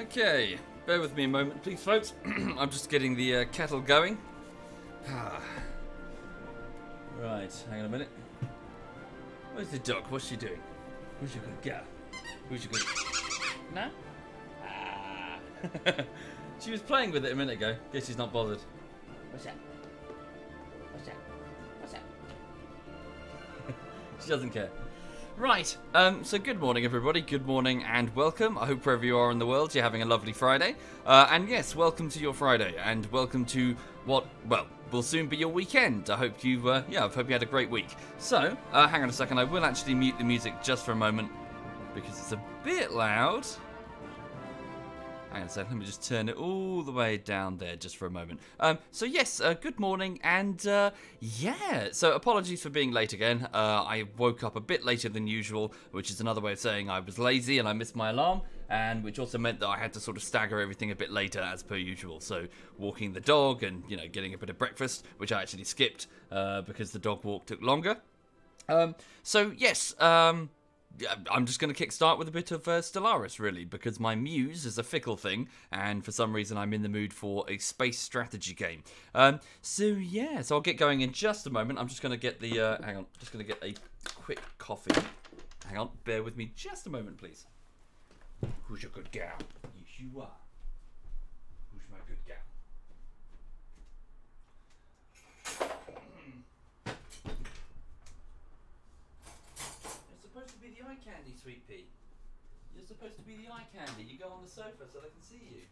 Okay, bear with me a moment, please, folks. I'm just getting the uh, kettle going. right, hang on a minute. Where's the dog? What's she doing? Who's your good girl? Who's your good? No. Ah. she was playing with it a minute ago. Guess she's not bothered. What's that? What's that? What's that? she doesn't care. Right, um, so good morning, everybody. Good morning and welcome. I hope wherever you are in the world, you're having a lovely Friday. Uh, and yes, welcome to your Friday, and welcome to what, well, will soon be your weekend. I hope you, uh, yeah, I hope you had a great week. So, uh, hang on a second. I will actually mute the music just for a moment because it's a bit loud. Hang on a second, let me just turn it all the way down there just for a moment. Um, so yes, uh, good morning, and uh, yeah, so apologies for being late again. Uh, I woke up a bit later than usual, which is another way of saying I was lazy and I missed my alarm, and which also meant that I had to sort of stagger everything a bit later as per usual. So walking the dog and, you know, getting a bit of breakfast, which I actually skipped uh, because the dog walk took longer. Um, so yes, um, I'm just going to kickstart with a bit of uh, Stellaris, really, because my muse is a fickle thing, and for some reason I'm in the mood for a space strategy game. Um, so yeah, so I'll get going in just a moment. I'm just going to get the, uh, hang on, just going to get a quick coffee. Hang on, bear with me just a moment, please. Who's your good gal? Yes, you are. Sweet pea, You're supposed to be the eye candy. You go on the sofa so they can see you.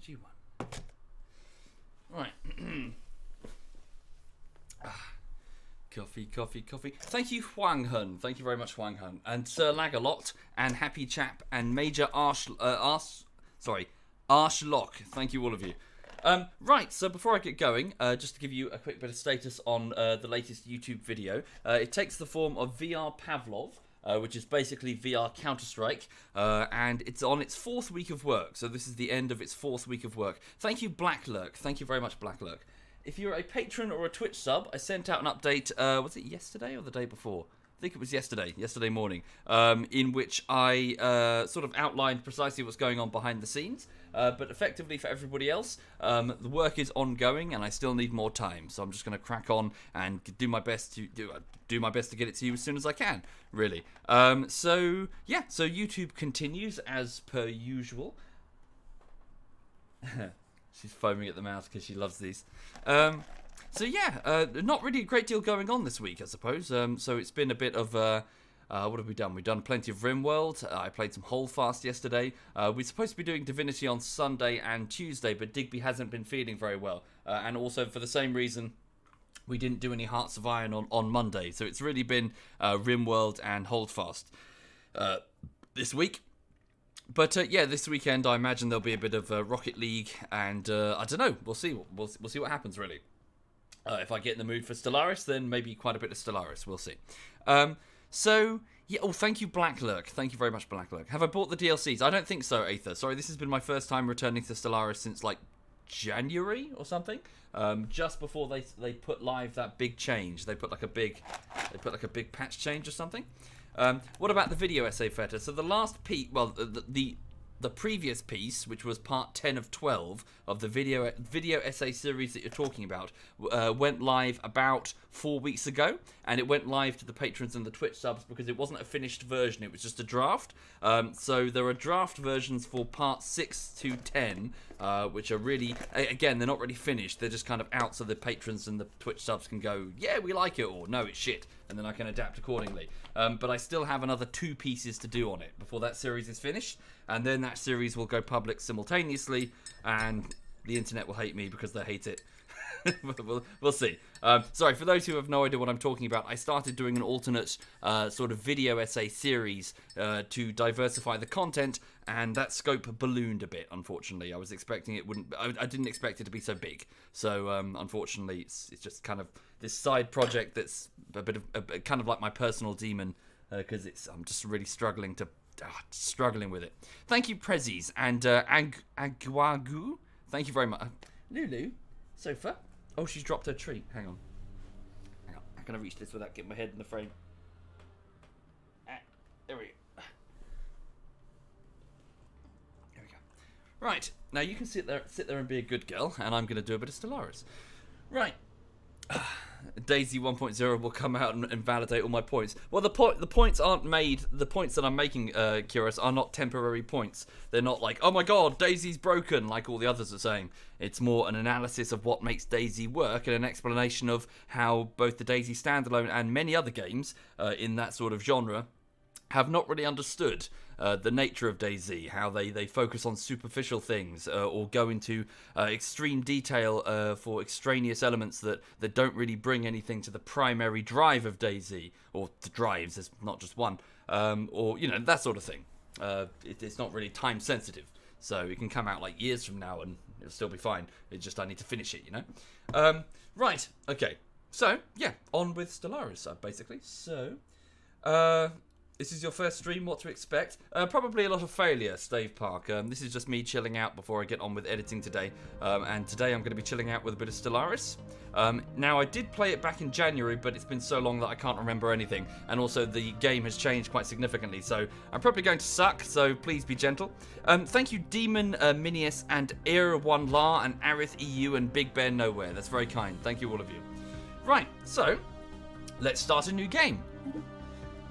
What you want? Right. Ah. Coffee, coffee, coffee. Thank you, Huang Hun. Thank you very much, Huang Hun. And Sir Lagalot, and Happy Chap, and Major Arsh, uh, Arsh, sorry, Arsh Lock. Thank you, all of you. Um, right, so before I get going, uh, just to give you a quick bit of status on uh, the latest YouTube video, uh, it takes the form of VR Pavlov. Uh, which is basically VR Counter Strike, uh, and it's on its fourth week of work. So this is the end of its fourth week of work. Thank you, Black Lurk. Thank you very much, Black Lurk. If you're a patron or a Twitch sub, I sent out an update. Uh, was it yesterday or the day before? I think it was yesterday, yesterday morning, um, in which I uh, sort of outlined precisely what's going on behind the scenes. Uh, but effectively, for everybody else, um, the work is ongoing, and I still need more time. So I'm just going to crack on and do my best to do, do my best to get it to you as soon as I can. Really. Um, so yeah, so YouTube continues as per usual. She's foaming at the mouth because she loves these. Um, so yeah, uh, not really a great deal going on this week, I suppose. Um, so it's been a bit of uh, uh, what have we done? We've done plenty of RimWorld. Uh, I played some Holdfast yesterday. Uh, we're supposed to be doing Divinity on Sunday and Tuesday, but Digby hasn't been feeling very well, uh, and also for the same reason. We didn't do any Hearts of Iron on, on Monday, so it's really been uh, RimWorld and Holdfast uh, this week. But uh, yeah, this weekend I imagine there'll be a bit of uh, Rocket League, and uh, I don't know. We'll see. We'll, we'll see what happens really. Uh, if I get in the mood for Stellaris, then maybe quite a bit of Stellaris. We'll see. Um, so yeah. Oh, thank you, Black Lurk. Thank you very much, Black Lurk. Have I bought the DLCs? I don't think so, Aether. Sorry, this has been my first time returning to Stellaris since like January or something. Um, just before they they put live that big change, they put like a big they put like a big patch change or something. Um, what about the video essay feta? So the last piece, well, the, the the previous piece, which was part 10 of 12 of the video video essay series that you're talking about, uh, went live about four weeks ago, and it went live to the patrons and the Twitch subs because it wasn't a finished version; it was just a draft. Um, so there are draft versions for part six to 10, uh, which are really, again, they're not really finished; they're just kind of out so the patrons and the Twitch subs can go, "Yeah, we like it," or "No, it's shit." and then I can adapt accordingly. Um, but I still have another two pieces to do on it before that series is finished, and then that series will go public simultaneously, and the internet will hate me because they hate it. we'll, we'll, see. Um, sorry, for those who have no idea what I'm talking about, I started doing an alternate uh, sort of video essay series uh, to diversify the content, and that scope ballooned a bit. Unfortunately, I was expecting it wouldn't. I, I didn't expect it to be so big. So um, unfortunately, it's, it's just kind of this side project that's a bit of a, kind of like my personal demon because uh, it's I'm just really struggling to uh, struggling with it. Thank you, Prezzies and uh, Ag- Aguagu. Thank you very much, Lulu. Sofa. Oh, she's dropped her treat. Hang on. Hang on. How can I reach this without getting my head in the frame? Ah, there we go. There we go. Right. Now you can sit there, sit there and be a good girl, and I'm going to do a bit of Stellaris. Right. DayZ 1.0 will come out and, and, validate all my points. Well, the point the points aren't made. The points that I'm making, uh, Curious, are not temporary points. They're not like, oh my god, DayZ's broken, like all the others are saying. It's more an analysis of what makes DayZ work and an explanation of how both the DayZ standalone and many other games uh, in that sort of genre have not really understood uh, the nature of DayZ, how they, they focus on superficial things uh, or go into uh, extreme detail uh, for extraneous elements that, that don't really bring anything to the primary drive of DayZ, or the drives, there's not just one, um, or, you know, that sort of thing. Uh, it, it's not really time sensitive, so it can come out like years from now and it'll still be fine. It's just I need to finish it, you know? Um, right, okay. So, yeah, on with Stellaris, uh, basically. So, uh, this is your first stream, what to expect? Uh, probably a lot of failure, Stave Park. Um, this is just me chilling out before I get on with editing today. Um, and today I'm going to be chilling out with a bit of Stellaris. Um, now, I did play it back in January, but it's been so long that I can't remember anything. And also, the game has changed quite significantly, so I'm probably going to suck, so please be gentle. Um, thank you, Demon, uh, Minius, and Era1 La, and Arith EU, and Big Bear Nowhere. That's very kind. Thank you, all of you. Right, so, let's start a new game.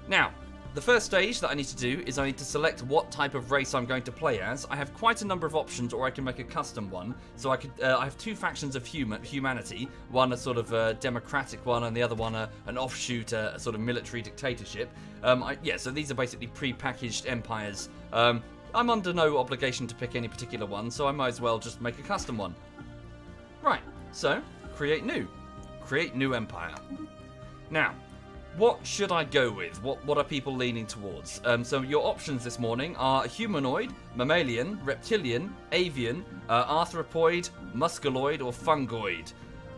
Now, the first stage that I need to do is I need to select what type of race I'm going to play as. I have quite a number of options, or I can make a custom one. So I could, uh, I have two factions of human humanity. One a sort of a democratic one, and the other one a, an offshoot, a, a sort of military dictatorship. Um, I, yeah, so these are basically pre-packaged empires. Um, I'm under no obligation to pick any particular one, so I might as well just make a custom one. Right, so create new. Create new empire. Now, what should I go with? What what are people leaning towards? Um, so your options this morning are humanoid, mammalian, reptilian, avian, uh, arthropoid, musculoid, or fungoid.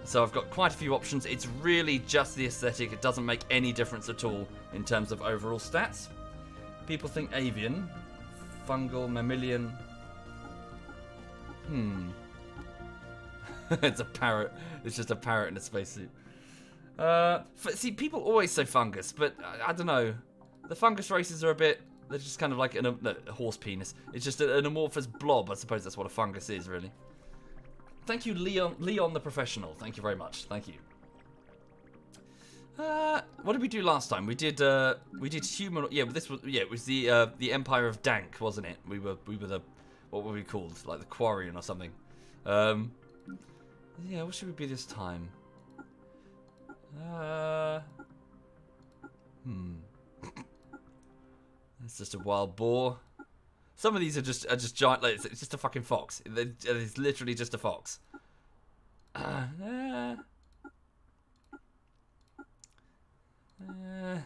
So I've got quite a few options. It's really just the aesthetic. It doesn't make any difference at all in terms of overall stats. People think avian, fungal, mammalian. Hmm. it's a parrot. It's just a parrot in a spacesuit. Uh, see, people always say fungus, but I, I, don't know. The fungus races are a bit. They're just kind of like an, a horse penis. It's just an amorphous blob. I suppose that's what a fungus is, really. Thank you, Leon. Leon the professional. Thank you very much. Thank you. Uh, what did we do last time? We did uh, we did human. Yeah, this was yeah, it was the uh, the Empire of Dank, wasn't it? We were we were the what were we called? Like the Quarian or something. Um, yeah, what should we be this time? Uh, hmm. It's just a wild boar. Some of these are just are just giant. Like, it's just a fucking fox. It's literally just a fox. Uh, uh, uh,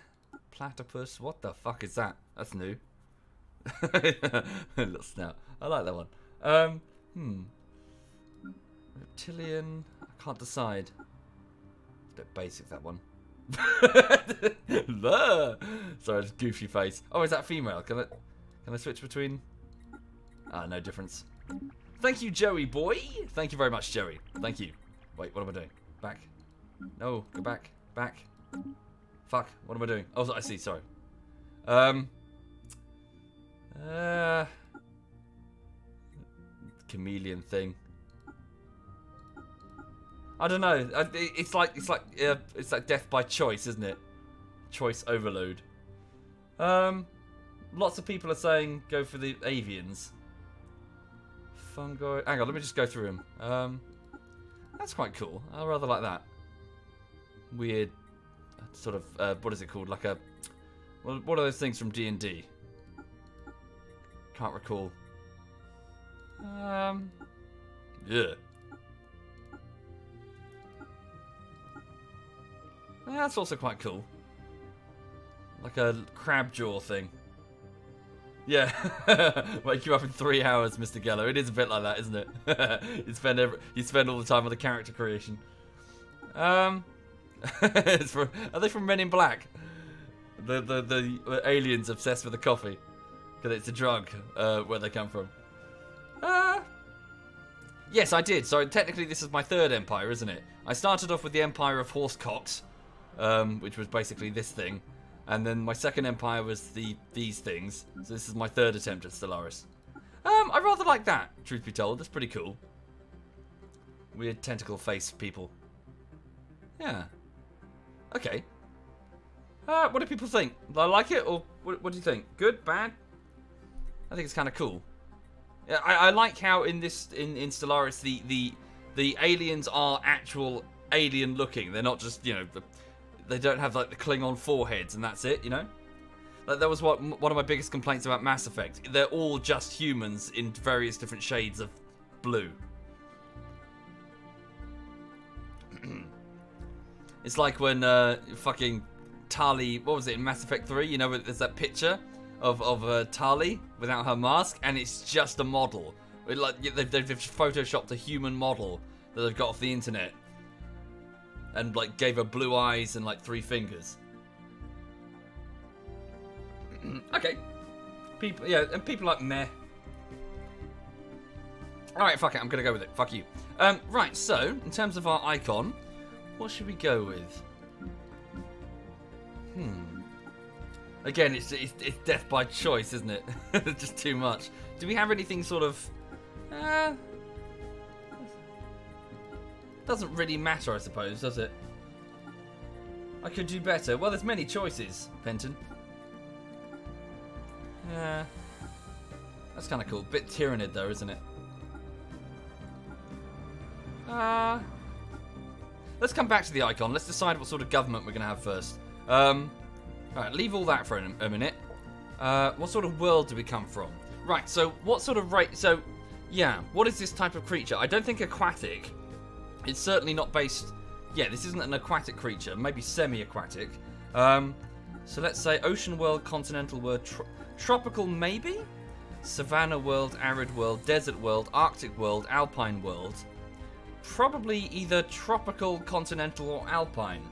platypus. What the fuck is that? That's new. Little snout. I like that one. Um. Hmm. Reptilian. I can't decide bit basic, that one. Sorry, just goofy face. Oh, is that female? Can I, can I switch between? Ah, no difference. Thank you, Joey boy. Thank you very much, Joey. Thank you. Wait, what am I doing? Back. No, go back. Back. Fuck, what am I doing? Oh, I see, sorry. Um. Uh. Chameleon thing. I don't know. It's like it's like uh, it's like death by choice, isn't it? Choice overload. Um, lots of people are saying go for the avians. Fungi. Hang on, let me just go through them. Um, that's quite cool. I rather like that. Weird sort of uh, what is it called? Like a well, what are those things from D and D? Can't recall. Um, yeah. That's also quite cool. Like a crab jaw thing. Yeah, wake you up in three hours, Mr. Geller. It is a bit like that, isn't it? you spend every, you spend all the time on the character creation. Um, for, are they from Men in Black? The the the aliens obsessed with the coffee because it's a drug. Uh, where they come from? Uh, yes, I did. So technically, this is my third empire, isn't it? I started off with the Empire of Horse Horsecocks, um, which was basically this thing. And then my second empire was the these things. So this is my third attempt at Stellaris. Um, I rather like that, truth be told. That's pretty cool. Weird tentacle face people. Yeah. Okay. Uh, what do people think? Do I like it, or what, what do you think? Good, bad? I think it's kind of cool. Yeah, I, I, like how in this in, in Stellaris the the the aliens are actual alien looking. They're not just you know they don't have like the Klingon foreheads and that's it, you know? Like that was what one of my biggest complaints about Mass Effect. They're all just humans in various different shades of blue. it's like when uh, fucking Tali, what was it in Mass Effect 3? You know, there's that picture of of uh, Tali without her mask, and it's just a model. It, like they've, they've photoshopped a human model that they've got off the internet and like gave her blue eyes and like three fingers. okay. People, yeah, and people like meh. Alright, fuck it, I'm gonna go with it. Fuck you. Um, right, so, in terms of our icon, what should we go with? Hmm. Again, it's, it's, it's death by choice, isn't it? Just too much. Do we have anything sort of... Uh, doesn't really matter, I suppose, does it? I could do better. Well, there's many choices, Fenton. Yeah. That's kind of cool. Bit tyranid, though, isn't it? Uh, let's come back to the icon. Let's decide what sort of government we're going to have first. Um, right, leave all that for a, minute. Uh, what sort of world do we come from? Right, so what sort of rate... So, yeah, what is this type of creature? I don't think aquatic it's certainly not based... Yeah, this isn't an aquatic creature. Maybe semi-aquatic. Um, so let's say ocean world, continental world, tro tropical maybe? Savannah world, arid world, desert world, arctic world, alpine world. Probably either tropical, continental, or alpine.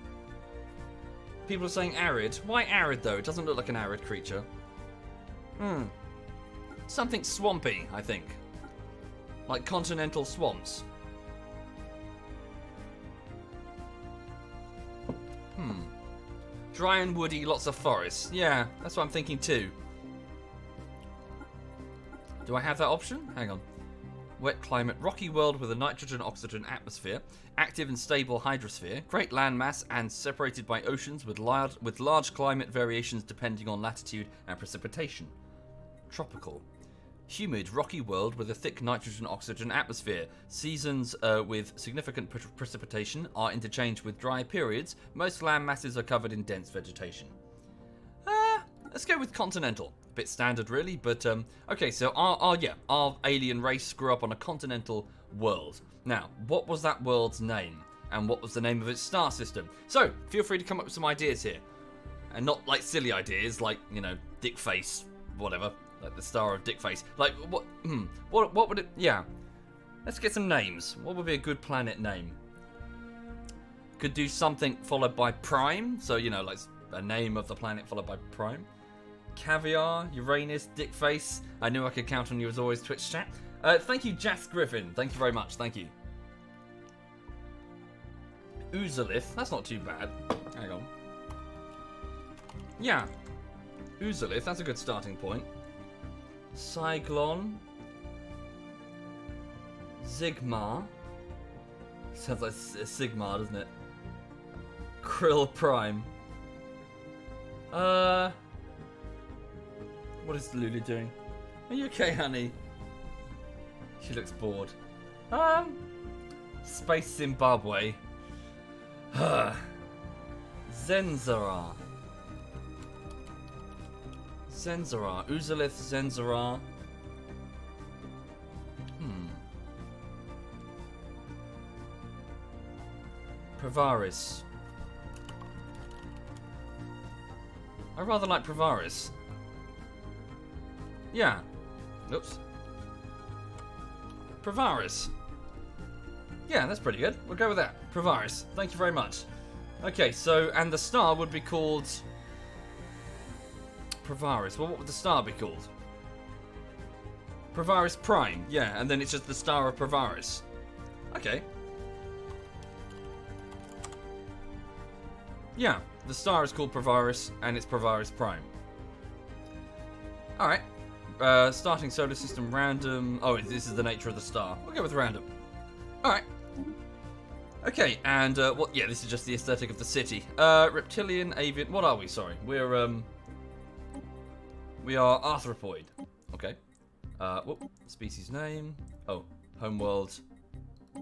People are saying arid. Why arid though? It doesn't look like an arid creature. Hmm. Something swampy, I think. Like continental swamps. Hmm. Dry and woody, lots of forest. Yeah, that's what I'm thinking too. Do I have that option? Hang on. Wet climate, rocky world with a nitrogen-oxygen atmosphere, active and stable hydrosphere, great landmass, and separated by oceans with large, with large climate variations depending on latitude and precipitation. Tropical humid, rocky world with a thick nitrogen oxygen atmosphere. Seasons uh, with significant pre precipitation are interchanged with dry periods. Most land masses are covered in dense vegetation. Uh, let's go with continental. A bit standard, really, but um, okay. So our, our yeah, our alien race grew up on a continental world. Now, what was that world's name, and what was the name of its star system? So, feel free to come up with some ideas here, and not like silly ideas, like you know, dick face, whatever like the star of Dickface. Like what? Hmm. What? What would it? Yeah. Let's get some names. What would be a good planet name? Could do something followed by Prime. So you know, like a name of the planet followed by Prime. Caviar, Uranus, Dickface. I knew I could count on you as always, Twitch chat. Uh, thank you, Jas Griffin. Thank you very much. Thank you. Uzalith. That's not too bad. Hang on. Yeah. Uzalith. That's a good starting point. Cyclone. Sigma. Sounds like Sigma, doesn't it? Krill Prime. Uh. What is Lulu doing? Are you okay, honey? She looks bored. Um. Space Zimbabwe. Zenzara. Zenzara. Uzalith Zenzara. Hmm. Pravaris. I rather like Pravaris. Yeah. Oops. Pravaris. Yeah, that's pretty good. We'll go with that. Pravaris. Thank you very much. Okay, so, and the star would be called... Pravaris. Well, what would the star be called? Pravaris Prime. Yeah, and then it's just the star of Pravaris. Okay. Yeah, the star is called Pravaris, and it's Pravaris Prime. Alright. Uh, starting solar system random. Oh, this is the nature of the star. We'll go with random. Alright. Okay, and uh, what? Yeah, this is just the aesthetic of the city. Uh, reptilian, avian. What are we? Sorry, we're um, we are arthropoid. Okay. Uh, whoop, species name. Oh, homeworld,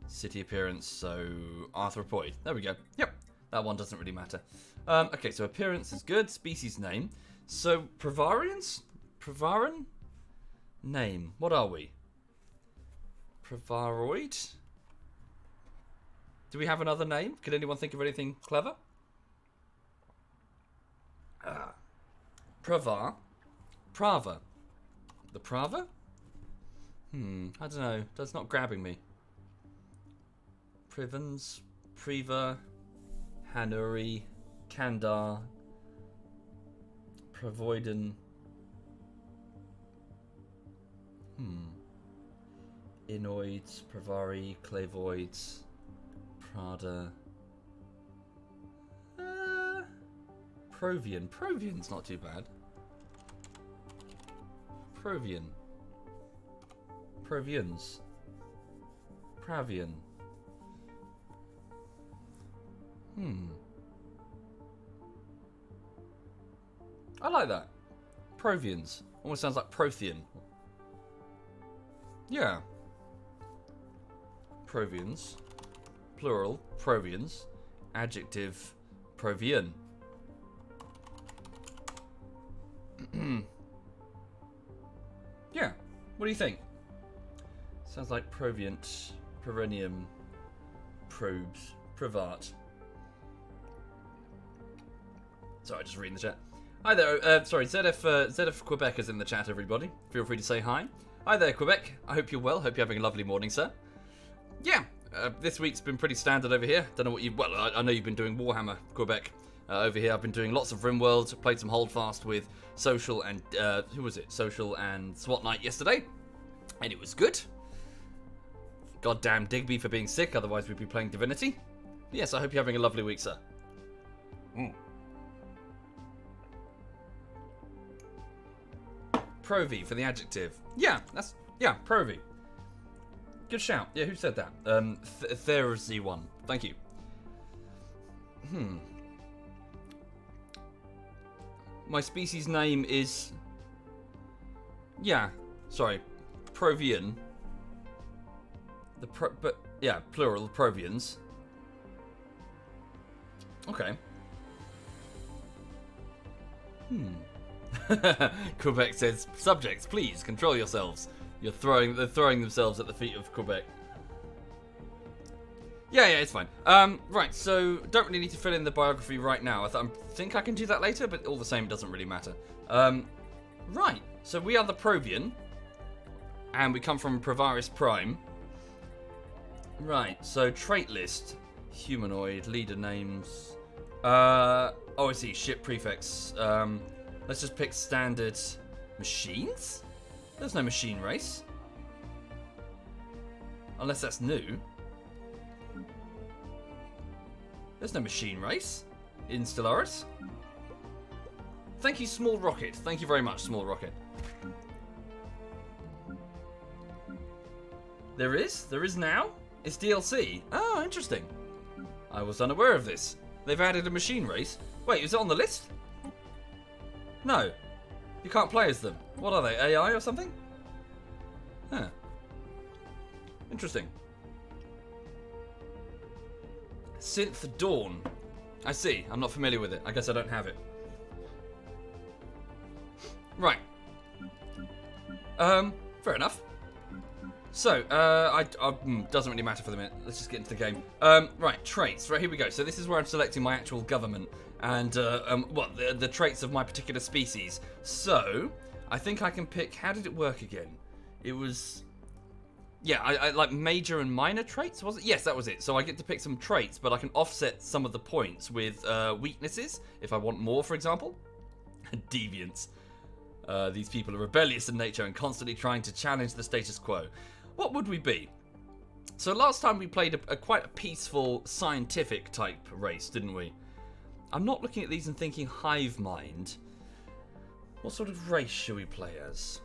city appearance. So arthropoid. There we go. Yep, that one doesn't really matter. Um, okay, so appearance is good. Species name. So Pravarians, Pravaran, name. What are we? Pravaroid. Do we have another name? Can anyone think of anything clever? Ah. Pravar. Prava. The Prava? Hmm, I don't know. That's not grabbing me. Privens, Priva, Hanuri, Kandar, Pravoiden. Hmm. Inoids, Pravari, Clavoids, Prada. Uh, Provian. Provian's not too bad. Provian. Provians. Pravian. Hmm. I like that. Provians. Almost sounds like Prothean. Yeah. Provians. Plural. Provians. Adjective. Provian. yeah. What do you think? Sounds like Proviant, Perennium, Probes, Privat. Sorry, just reading the chat. Hi there, uh, sorry, ZF, uh, ZF Quebec is in the chat, everybody. Feel free to say hi. Hi there, Quebec. I hope you're well. Hope you're having a lovely morning, sir. Yeah, uh, this week's been pretty standard over here. Don't know what you. Well, I, I know you've been doing Warhammer Quebec uh, over here. I've been doing lots of RimWorld. Played some Holdfast with Social and uh, who was it? Social and SWAT Night yesterday, and it was good. Goddamn Digby for being sick. Otherwise, we'd be playing Divinity. Yes, I hope you're having a lovely week, sir. Mm. Provi for the adjective. Yeah, that's yeah, Provi. Good shout. Yeah, who said that? Um, Th- Z1. Thank you. Hmm. My species name is. Yeah, sorry, Provian. The pro, but yeah, plural Provians. Okay. Hmm. Quebec says, subjects, please control yourselves. You're throwing, they're throwing themselves at the feet of Quebec. Yeah, yeah, it's fine. Um, right, so don't really need to fill in the biography right now. I, th- I think I can do that later, but all the same, it doesn't really matter. Um, right, so we are the Provian, and we come from Provaris Prime. Right, so trait list, humanoid, leader names. Uh, oh, I see, ship prefix. Um, Let's just pick standard machines? There's no machine race. Unless that's new. There's no machine race in Stellaris. Thank you, Small Rocket. Thank you very much, Small Rocket. There is? There is now? It's DLC. Oh, ah, interesting. I was unaware of this. They've added a machine race. Wait, is it on the list? No. You can't play as them. What are they, AI or something? Huh. Interesting. Synth Dawn. I see. I'm not familiar with it. I guess I don't have it. Right. Um, fair enough. So, uh, I, I mm, doesn't really matter for the minute. Let's just get into the game. Um, right, traits. Right, here we go. So this is where I'm selecting my actual government and uh, um, what the, the traits of my particular species. So, I think I can pick. How did it work again? It was, yeah, I, I like major and minor traits. Was it? Yes, that was it. So I get to pick some traits, but I can offset some of the points with uh, weaknesses if I want more, for example. Deviants. Uh, these people are rebellious in nature and constantly trying to challenge the status quo what would we be? So last time we played a, a, quite a peaceful, scientific type race, didn't we? I'm not looking at these and thinking hive mind. What sort of race should we play as?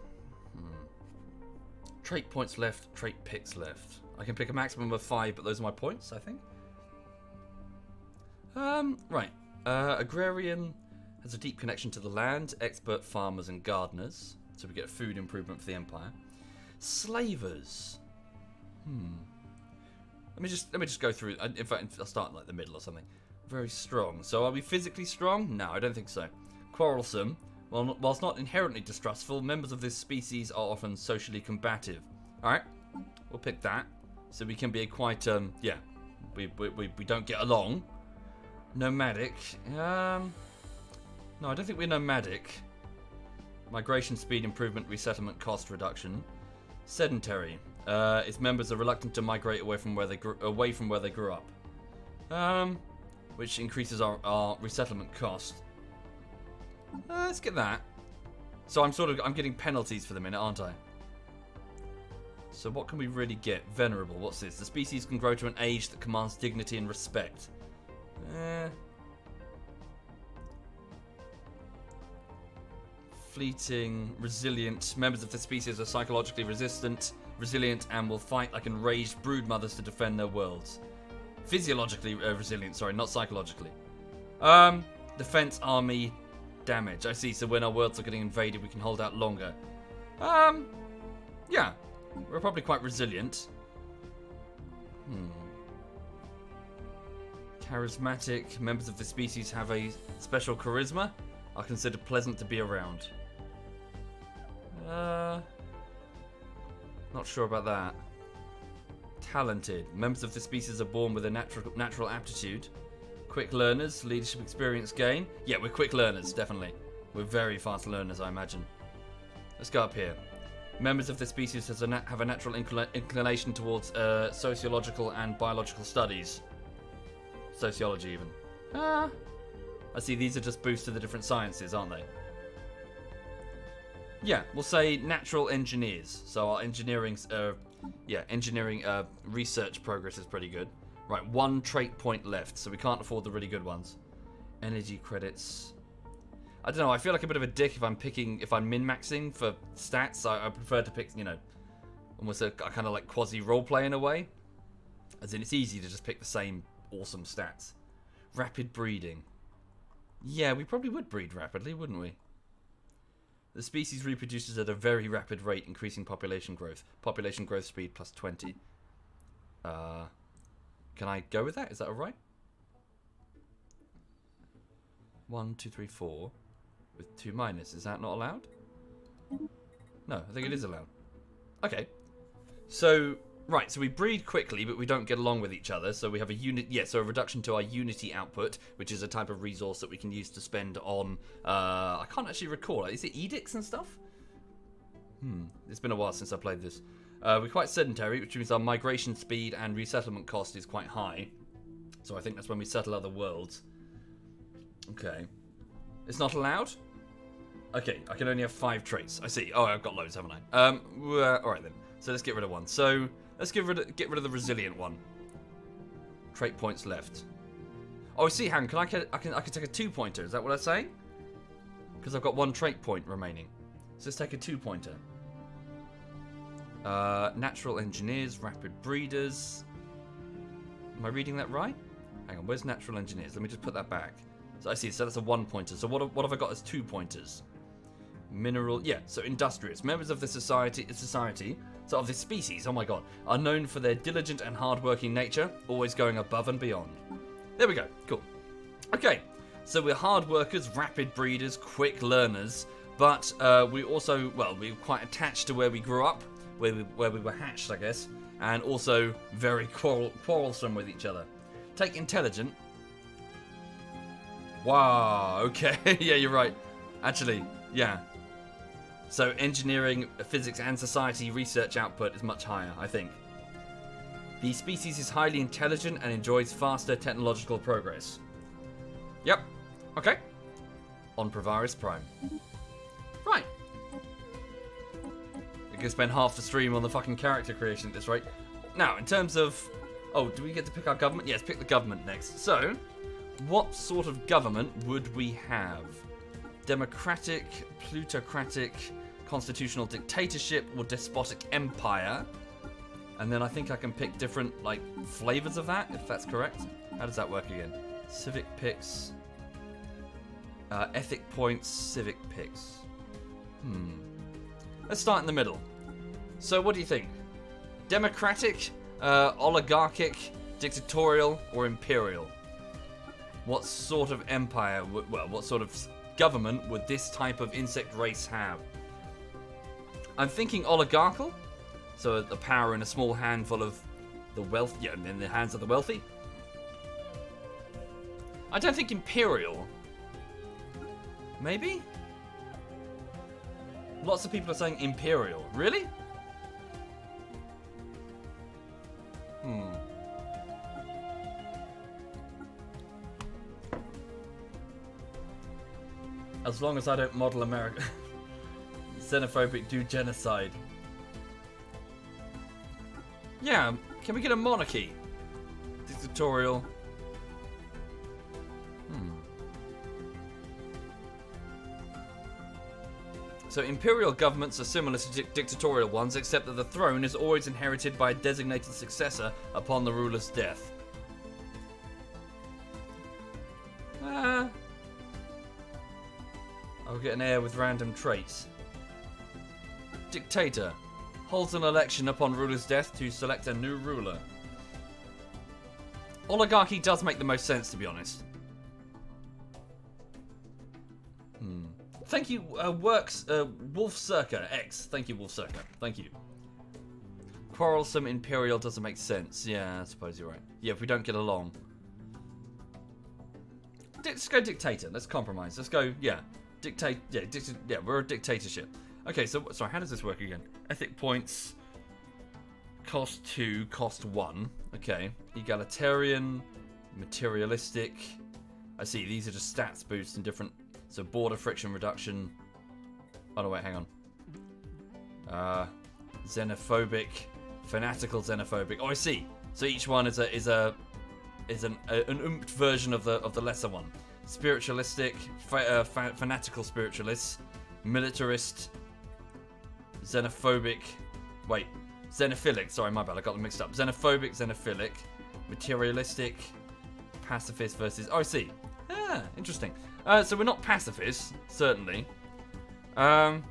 Trait points left, trait picks left. I can pick a maximum of five, but those are my points, I think. Um, right. Uh, agrarian has a deep connection to the land, expert farmers and gardeners. So we get food improvement for the empire. Slavers. Hmm. Let me just let me just go through. In fact, I'll start in like the middle or something. Very strong. So are we physically strong? No, I don't think so. Quarrelsome. Well, whilst not inherently distrustful, members of this species are often socially combative. All right, we'll pick that. So we can be quite um yeah, we we we, we don't get along. Nomadic. Um, no, I don't think we're nomadic. Migration speed improvement, resettlement cost reduction. Sedentary. Uh, its members are reluctant to migrate away from where they grew, away from where they grew up. Um, which increases our, our resettlement cost. Uh, let's get that. So I'm sort of I'm getting penalties for the minute, aren't I? So what can we really get? Venerable. What's this? The species can grow to an age that commands dignity and respect. Eh, fleeting, resilient. Members of the species are psychologically resistant, resilient, and will fight like enraged brood mothers to defend their worlds. Physiologically uh, resilient, sorry, not psychologically. Um, defense, army, damage. I see. So when our worlds are getting invaded, we can hold out longer. Um, yeah, we're probably quite resilient. Hmm. Charismatic. Members of the species have a special charisma. Are considered pleasant to be around. Uh, not sure about that. Talented. Members of the species are born with a natural natural aptitude. Quick learners, leadership experience gain. Yeah, we're quick learners, definitely. We're very fast learners, I imagine. Let's go up here. Members of the species a have a natural incl inclination towards uh, sociological and biological studies. Sociology, even. Ah. I see these are just boosts to the different sciences, aren't they? Yeah, we'll say natural engineers. So our engineering, uh, yeah, engineering uh, research progress is pretty good. Right, one trait point left, so we can't afford the really good ones. Energy credits. I don't know. I feel like a bit of a dick if I'm picking, if I'm min-maxing for stats. I, I, prefer to pick, you know, almost a, a kind of like quasi roleplay in a way. As in, it's easy to just pick the same awesome stats. Rapid breeding. Yeah, we probably would breed rapidly, wouldn't we? The species reproduces at a very rapid rate, increasing population growth. Population growth speed plus 20. Uh, can I go with that? Is that alright? One, two, three, four. With two minus. Is that not allowed? No, I think it is allowed. Okay. So, Right, so we breed quickly, but we don't get along with each other. So we have a unit, yeah, so a reduction to our unity output, which is a type of resource that we can use to spend on. Uh, I can't actually recall. Is it edicts and stuff? Hmm, it's been a while since I played this. Uh, we're quite sedentary, which means our migration speed and resettlement cost is quite high. So I think that's when we settle other worlds. Okay. It's not allowed? Okay, I can only have five traits. I see. Oh, I've got loads, haven't I? Um, uh, alright then. So let's get rid of one. So Let's get rid of, get rid of the resilient one. Trait points left. Oh, I see, Han. Can I, can, I can I can take a two pointer? Is that what I'm saying? Because I've got one trait point remaining. So let's take a two pointer. Uh, natural engineers, rapid breeders. Am I reading that right? Hang on, where's natural engineers? Let me just put that back. So I see, so that's a one pointer. So what, what have I got as two pointers? Mineral, yeah, so industrious. Members of the society, society so of this species, oh my god, are known for their diligent and hard-working nature, always going above and beyond. There we go, cool. Okay, so we're hard workers, rapid breeders, quick learners, but uh, we also, well, we're quite attached to where we grew up, where we, where we were hatched, I guess, and also very quarrel, quarrelsome with each other. Take intelligent. Wow, okay, yeah, you're right. Actually, yeah. So engineering, physics, and society research output is much higher, I think. The species is highly intelligent and enjoys faster technological progress. Yep. Okay. On Provaris Prime. Can spend half the stream on the fucking character creation at this rate. Now, in terms of... Oh, do we get to pick our government? Yes, pick the government next. So, what sort of government would we have? Democratic, plutocratic, constitutional dictatorship, or despotic empire? And then I think I can pick different, like, flavors of that, if that's correct. How does that work again? Civic picks. Uh, ethic points, civic picks. Hmm. Let's start in the middle. So, what do you think? Democratic, uh, oligarchic, dictatorial, or imperial? What sort of empire, well, what sort of government would this type of insect race have? I'm thinking oligarchical, so the power in a small handful of the wealth, yeah, in the hands of the wealthy. I don't think imperial. Maybe? Lots of people are saying imperial. Really? Hmm. As long as I don't model America. Xenophobic do genocide. Yeah, can we get a monarchy? Dictatorial. Hmm. So imperial governments are similar to di dictatorial ones, except that the throne is always inherited by a designated successor upon the ruler's death. Uh, I'll get an heir with random traits. Dictator holds an election upon ruler's death to select a new ruler. Oligarchy does make the most sense, to be honest. Hmm. Thank you, uh, Works, uh, Wolf Circa X. Thank you, Wolf Circa. Thank you. Quarrelsome Imperial doesn't make sense. Yeah, I suppose you're right. Yeah, if we don't get along. Let's go dictator. Let's compromise. Let's go, yeah. Dictate, yeah, dicta yeah, we're a dictatorship. Okay, so, sorry, how does this work again? Ethic points, cost 2, cost 1. Okay. Egalitarian, materialistic. I see, these are just stats boosts and different... So, border friction reduction. Oh, no, wait, hang on. Uh, xenophobic, fanatical xenophobic. Oh, I see. So each one is a is a is an a, an oomped version of the of the lesser one. Spiritualistic, fa uh, fa fanatical spiritualist, militarist, xenophobic. Wait, xenophilic. Sorry, my bad. I got them mixed up. Xenophobic, xenophilic, materialistic, pacifist versus. Oh, I see. Ah, interesting. Uh, so we're not pacifists, certainly. Um.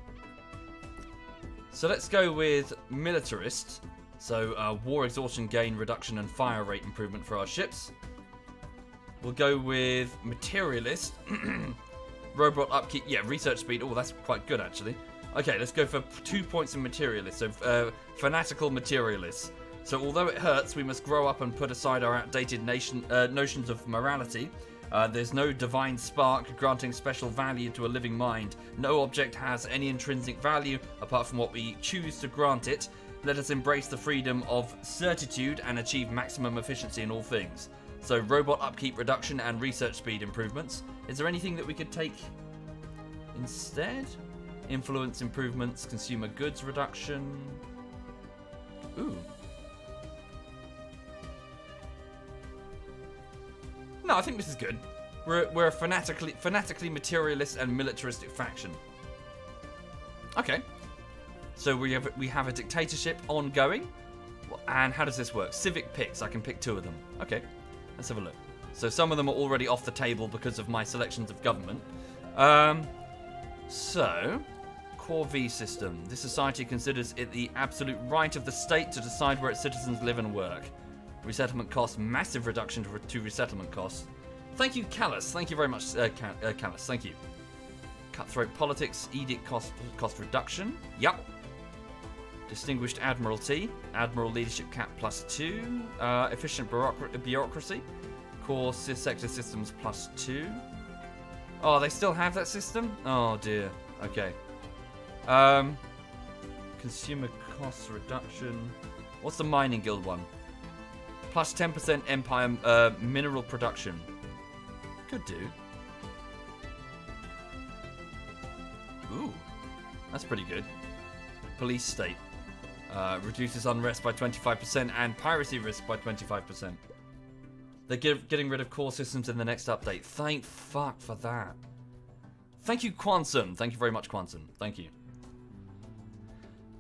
So let's go with militarist. So uh, war exhaustion gain reduction and fire rate improvement for our ships. We'll go with materialist. Robot upkeep. Yeah, research speed. Oh, that's quite good actually. Okay, let's go for two points in materialist. So uh, fanatical materialist. So although it hurts, we must grow up and put aside our outdated nation, uh, notions of morality. Uh, there's no divine spark granting special value to a living mind. No object has any intrinsic value apart from what we choose to grant it. Let us embrace the freedom of certitude and achieve maximum efficiency in all things. So, robot upkeep reduction and research speed improvements. Is there anything that we could take instead? Influence improvements, consumer goods reduction. Ooh. No, I think this is good. We're, we're a fanatically, fanatically materialist and militaristic faction. Okay. So we have we have a dictatorship ongoing. And how does this work? Civic picks. I can pick two of them. Okay. Let's have a look. So some of them are already off the table because of my selections of government. Um, so, Corvée system. This society considers it the absolute right of the state to decide where its citizens live and work. Resettlement costs, massive reduction to, to resettlement costs. Thank you, Callus. Thank you very much, uh, uh, Callus. Thank you. Cutthroat politics, edict cost cost reduction. Yep. Distinguished Admiralty, Admiral Leadership Cap plus two. Uh, efficient bureaucra- bureaucracy, core sector systems plus two. Oh, they still have that system? Oh dear. Okay. Um, consumer cost reduction. What's the mining guild one? Plus 10% empire uh, mineral production. Could do. Ooh, that's pretty good. Police state. Uh, reduces unrest by 25% and piracy risk by 25%. They're get, getting rid of core systems in the next update. Thank fuck for that. Thank you, Quantum. Thank you very much, Quantum. Thank you.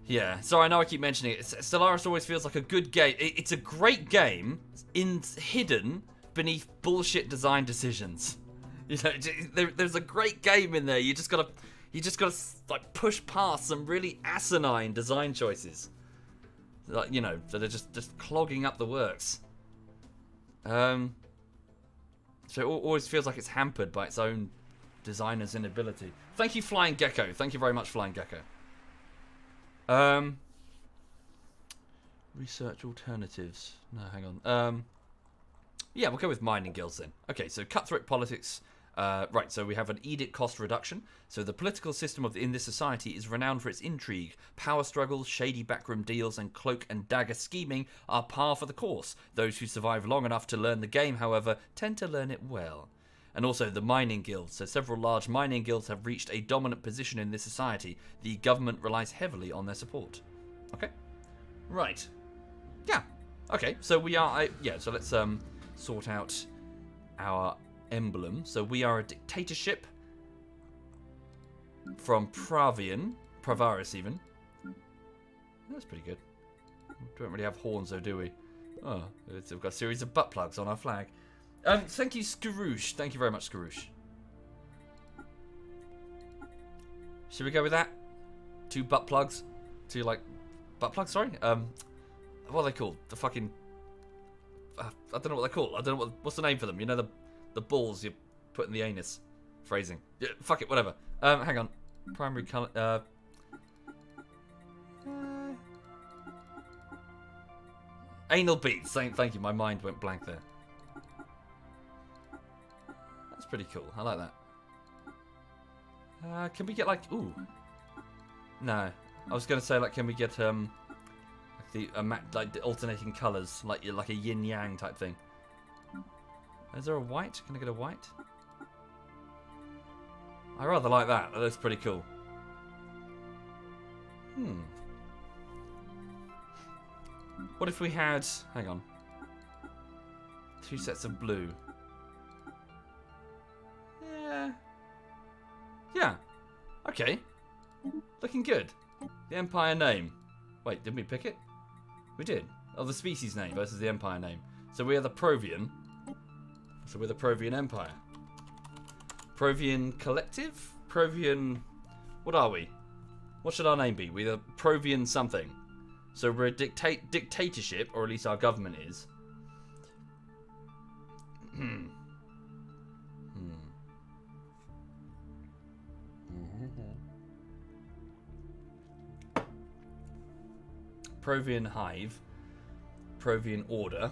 Yeah, so I know I keep mentioning it. Stellaris always feels like a good game. It's a great game in hidden beneath bullshit design decisions. You know, there, there's a great game in there. You just gotta, you just gotta like push past some really asinine design choices. Like you know, that are just just clogging up the works. Um. So it always feels like it's hampered by its own designer's inability. Thank you, Flying Gecko. Thank you very much, Flying Gecko. Um, research alternatives. No, hang on. Um, yeah, we'll go with mining guilds then. Okay, so cutthroat politics. Uh, right, so we have an edict cost reduction. So the political system of in this society is renowned for its intrigue. Power struggles, shady backroom deals, and cloak and dagger scheming are par for the course. Those who survive long enough to learn the game, however, tend to learn it well and also the mining guilds. So several large mining guilds have reached a dominant position in this society. The government relies heavily on their support. Okay. Right. Yeah. Okay. So we are. I, yeah. So let's um sort out our emblem. So we are a dictatorship from Pravian, Pravaris even. That's pretty good. We don't really have horns though, do we? Oh, we've got a series of butt plugs on our flag. Um, thank you, Skaroosh. Thank you very much, Skaroosh. Should we go with that? Two butt plugs? Two, like, butt plugs, sorry? Um, what are they called? The fucking... Uh, I don't know what they're called. I don't know what... What's the name for them? You know the the balls you put in the anus? Phrasing. Yeah, fuck it, whatever. Um, hang on. Primary color... Uh... anal beads. Thank you. My mind went blank there. That's pretty cool. I like that. Uh, can we get like... Ooh. No. I was going to say, like, can we get, um... Like, the, uh, like, the alternating colours? Like, like a yin-yang type thing. Is there a white? Can I get a white? I rather like that. That looks pretty cool. Hmm. What if we had... Hang on. Two sets of blue. Yeah. Okay. Looking good. The Empire name. Wait, didn't we pick it? We did. Oh, the species name versus the Empire name. So we are the Provian. So we're the Provian Empire. Provian Collective? Provian... What are we? What should our name be? We're the Provian something. So we're a dicta dictatorship, or at least our government is. Hmm. Mm-hmm. Provian Hive, Provian Order.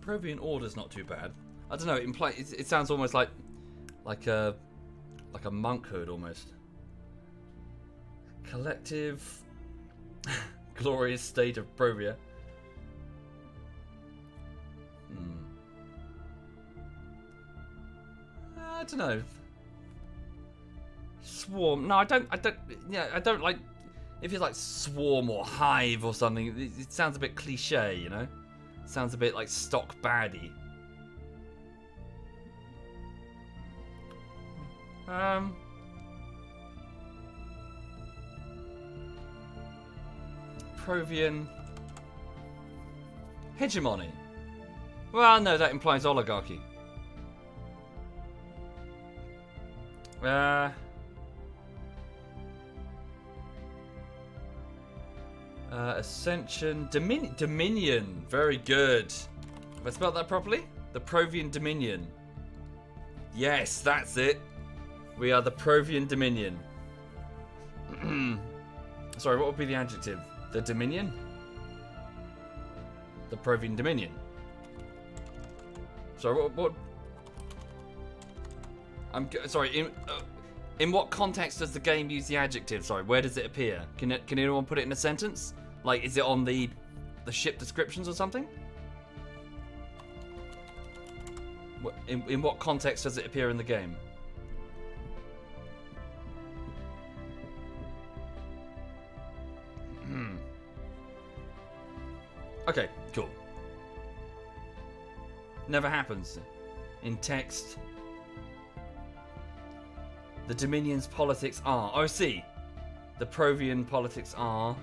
Provian Order's not too bad. I don't know. It, imply, it, it sounds almost like like a like a monkhood almost. Collective, glorious state of Provia. I don't know. Swarm. No, I don't. I don't. Yeah, I don't like. If it's like swarm or hive or something, it, it sounds a bit cliche, you know. It sounds a bit like stock baddie. Um. Provian hegemony. Well, no, that implies oligarchy. Uh. Uh, Ascension, Dominion, Dominion, very good, Have I spelled that properly? The Provian Dominion. Yes, that's it. We are the Provian Dominion. Sorry, what would be the adjective? The Dominion? The Provian Dominion. Sorry, what? what I'm sorry. In, uh, in what context does the game use the adjective? Sorry, where does it appear? Can it, can anyone put it in a sentence? Like, is it on the the ship descriptions or something? In, in what context does it appear in the game? Hmm. Okay, cool. Never happens. In text. The Dominion's politics are. Oh, I see. The Provian politics are.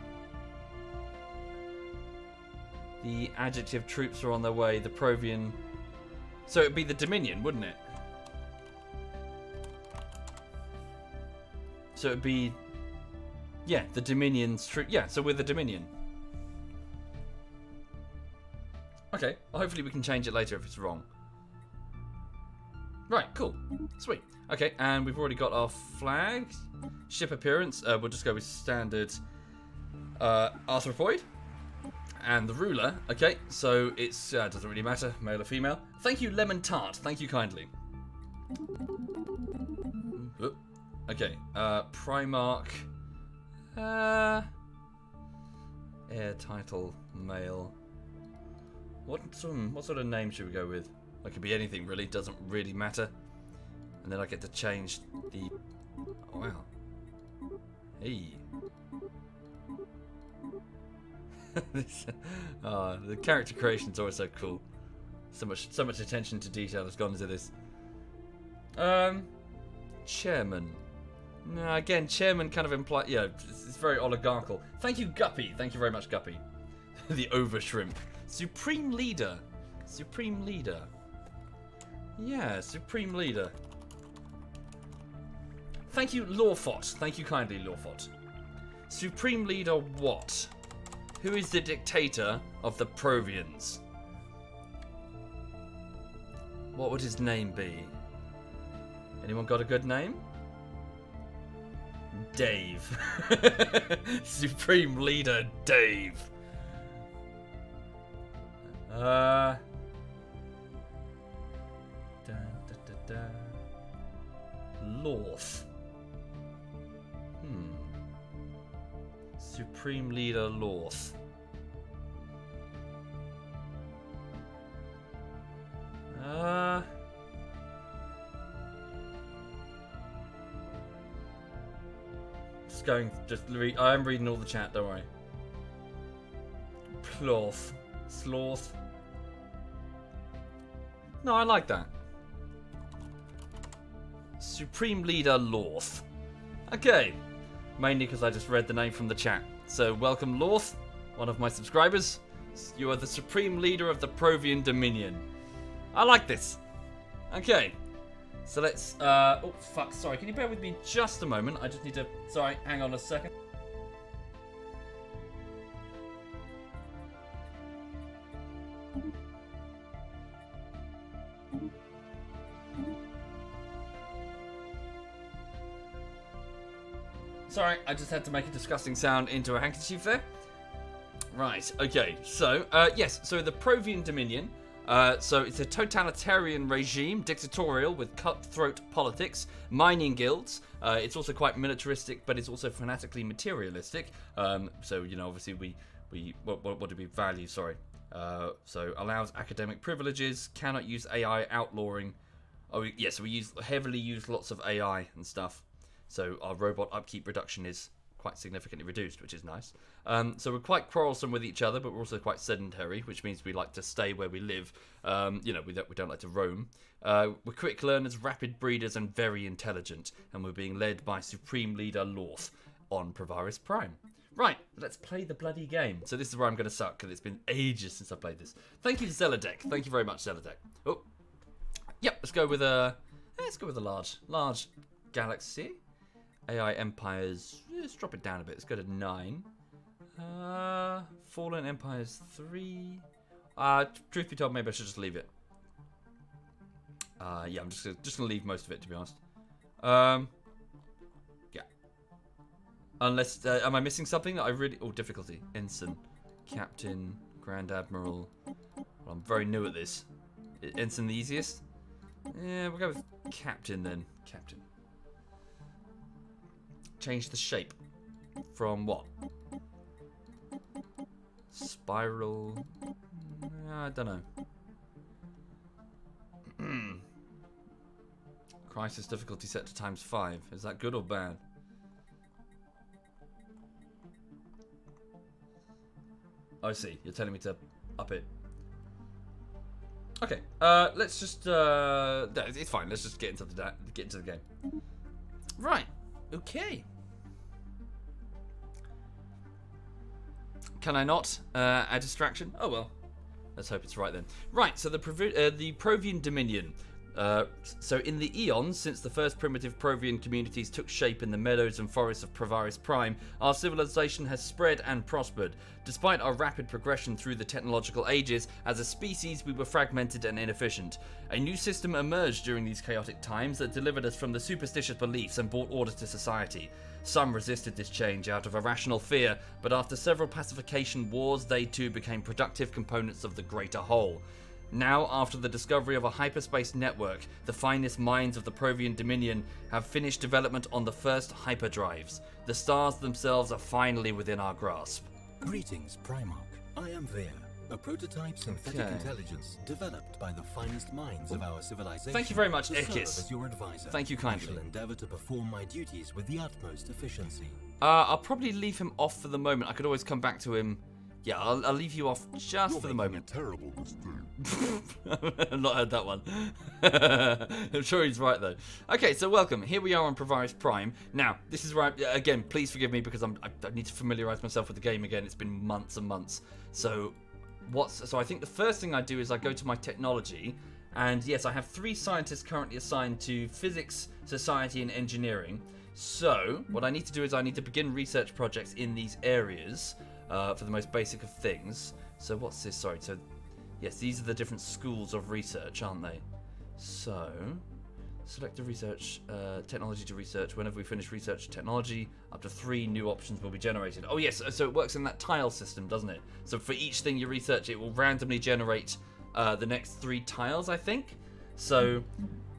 The adjective troops are on their way. The Provian. So it'd be the Dominion, wouldn't it? So it'd be. Yeah, the Dominion's troop. Yeah, so we're the Dominion. Okay, well, hopefully we can change it later if it's wrong. Right, cool. Sweet. Okay, and we've already got our flag. Ship appearance, uh, we'll just go with standard uh, arthropoid. And the ruler, okay, so it's, uh, doesn't really matter, male or female. Thank you, Lemon Tart, thank you kindly. Okay, uh, Primarch, uh, heir title, male. What, some, what sort of name should we go with? It could be anything really, doesn't really matter. And then I get to change the... Oh, wow. Hey. this, oh, the character creation is always so cool. So much, so much attention to detail has gone into this. Um, chairman. No, again, chairman kind of implies, Yeah, it's, it's very oligarchical. Thank you, Guppy. Thank you very much, Guppy. the over shrimp. Supreme leader. Supreme leader. Yeah, supreme leader. Thank you, Lawfot. Thank you kindly, Lawfot. Supreme leader what? Who is the dictator of the Provians? What would his name be? Anyone got a good name? Dave. Supreme leader Dave. Uh. Da, Lorth. Hmm. Supreme Leader Lorth. Uh. Just going, just read. I am reading all the chat. Don't worry. Ploth, sloth. No, I like that. Supreme Leader Lorth. Okay. Mainly because I just read the name from the chat. So, welcome, Lorth, one of my subscribers. You are the Supreme Leader of the Provian Dominion. I like this. Okay. So let's, uh, oh, fuck, sorry. Can you bear with me just a moment? I just need to, sorry, hang on a second. Sorry, I just had to make a disgusting sound into a handkerchief there. Right, okay, so, uh, yes, so the Provian Dominion. Uh, so it's a totalitarian regime, dictatorial with cutthroat politics, mining guilds. Uh, it's also quite militaristic, but it's also fanatically materialistic. Um, so you know, obviously we we what what, what do we value? Sorry. Uh, so allows academic privileges, cannot use AI, outlawing. Oh yes, yeah, so we use heavily use lots of AI and stuff. So our robot upkeep reduction is quite significantly reduced, which is nice. Um, so we're quite quarrelsome with each other, but we're also quite sedentary, which means we like to stay where we live. Um, you know, we don't, we don't like to roam. Uh, we're quick learners, rapid breeders, and very intelligent, and we're being led by Supreme Leader Lorth on Provaris Prime. Right, let's play the bloody game. So this is where I'm going to suck, because it's been ages since I played this. Thank you to Zeladek. Thank you very much, Zeladek. Oh, yep, let's go with a... Let's go with a large, large galaxy. AI Empires, let's drop it down a bit. Let's go to 9. Uh, Fallen Empires 3. Uh, truth be told, maybe I should just leave it. Uh, yeah, I'm just gonna, just gonna leave most of it to be honest. Um, yeah. Unless, uh, am I missing something that I really? Oh, difficulty. Ensign, Captain, Grand Admiral. Well, I'm very new at this. Ensign the easiest. Yeah, we'll go with Captain then. Captain. Change the shape from what? Spiral. I don't know. Crisis difficulty set to times five. Is that good or bad? I see. You're telling me to up it. Okay. Uh, let's just. Uh, no, it's fine. Let's just get into the get into the game. Right. Okay. Can I not uh, add distraction? Oh well. Let's hope it's right then. Right, so the Provi- uh, the Provian Dominion. Uh, so in the eons since the first primitive Provian communities took shape in the meadows and forests of Provaris Prime, our civilization has spread and prospered. Despite our rapid progression through the technological ages, as a species we were fragmented and inefficient. A new system emerged during these chaotic times that delivered us from the superstitious beliefs and brought order to society. Some resisted this change out of irrational fear, but after several pacification wars, they too became productive components of the greater whole. Now, after the discovery of a hyperspace network, the finest minds of the Provian Dominion have finished development on the first hyperdrives. The stars themselves are finally within our grasp. Greetings, Primarch. I am Veer, a prototype synthetic Okay. intelligence developed by the finest minds of our civilization. Thank you very much, Ekis. as your advisor. Thank you kindly. I shall endeavor to perform my duties with the utmost efficiency. Uh, I'll probably leave him off for the moment. I could always come back to him. Yeah, I'll, I'll leave you off just for the moment. terrible. I've not heard that one. I'm sure he's right though. Okay, so welcome. Here we are on Provaris Prime. Now, this is right. Uh, again, please forgive me because I'm, I, I need to familiarize myself with the game again. It's been months and months. So, what's so? I think the first thing I do is I go to my technology, and yes, I have three scientists currently assigned to physics, society, and engineering. So, what I need to do is I need to begin research projects in these areas uh, for the most basic of things. So, what's this? Sorry, so Yes, these are the different schools of research, aren't they? So, select a research uh, technology to research. Whenever we finish research technology, up to three new options will be generated. Oh yes, so it works in that tile system, doesn't it? So for each thing you research, it will randomly generate uh, the next three tiles, I think. So,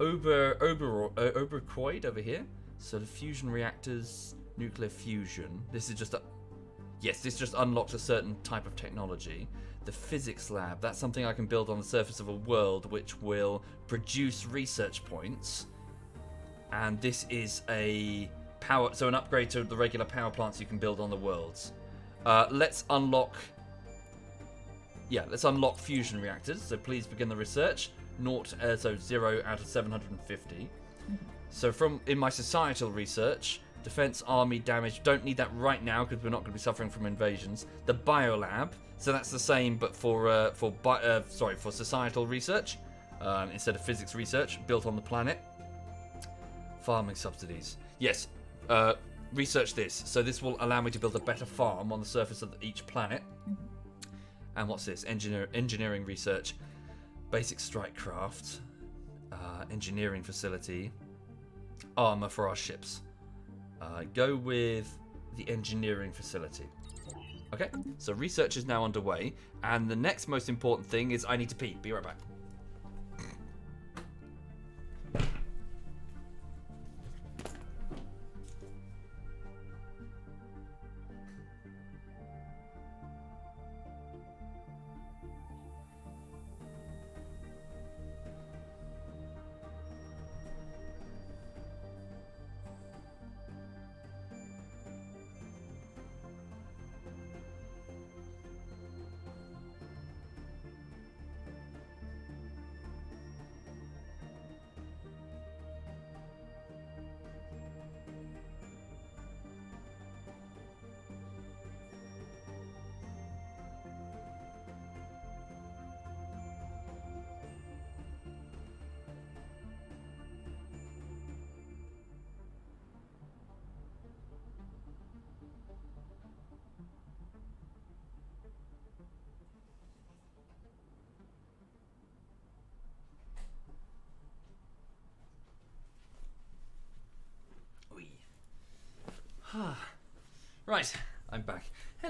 Ober Ober uh, Oberkroid over here. So the fusion reactors, nuclear fusion. This is just a Yes, this just unlocks a certain type of technology. The physics lab, that's something I can build on the surface of a world which will produce research points. And this is a power, so an upgrade to the regular power plants you can build on the worlds. Uh, let's unlock. Yeah, let's unlock fusion reactors. So please begin the research. Naught, uh, so zero out of 750. So from in my societal research, defense, army, damage, don't need that right now because we're not going to be suffering from invasions. The biolab, so that's the same but for uh, for bi- uh, sorry for societal research um, instead of physics research built on the planet. Farming subsidies, yes. Uh, research this, so this will allow me to build a better farm on the surface of each planet. And what's this? Engineer engineering research, basic strike craft, uh, engineering facility, armor for our ships. Uh, go with the engineering facility. Okay, so research is now underway, and the next most important thing is I need to pee. Be right back.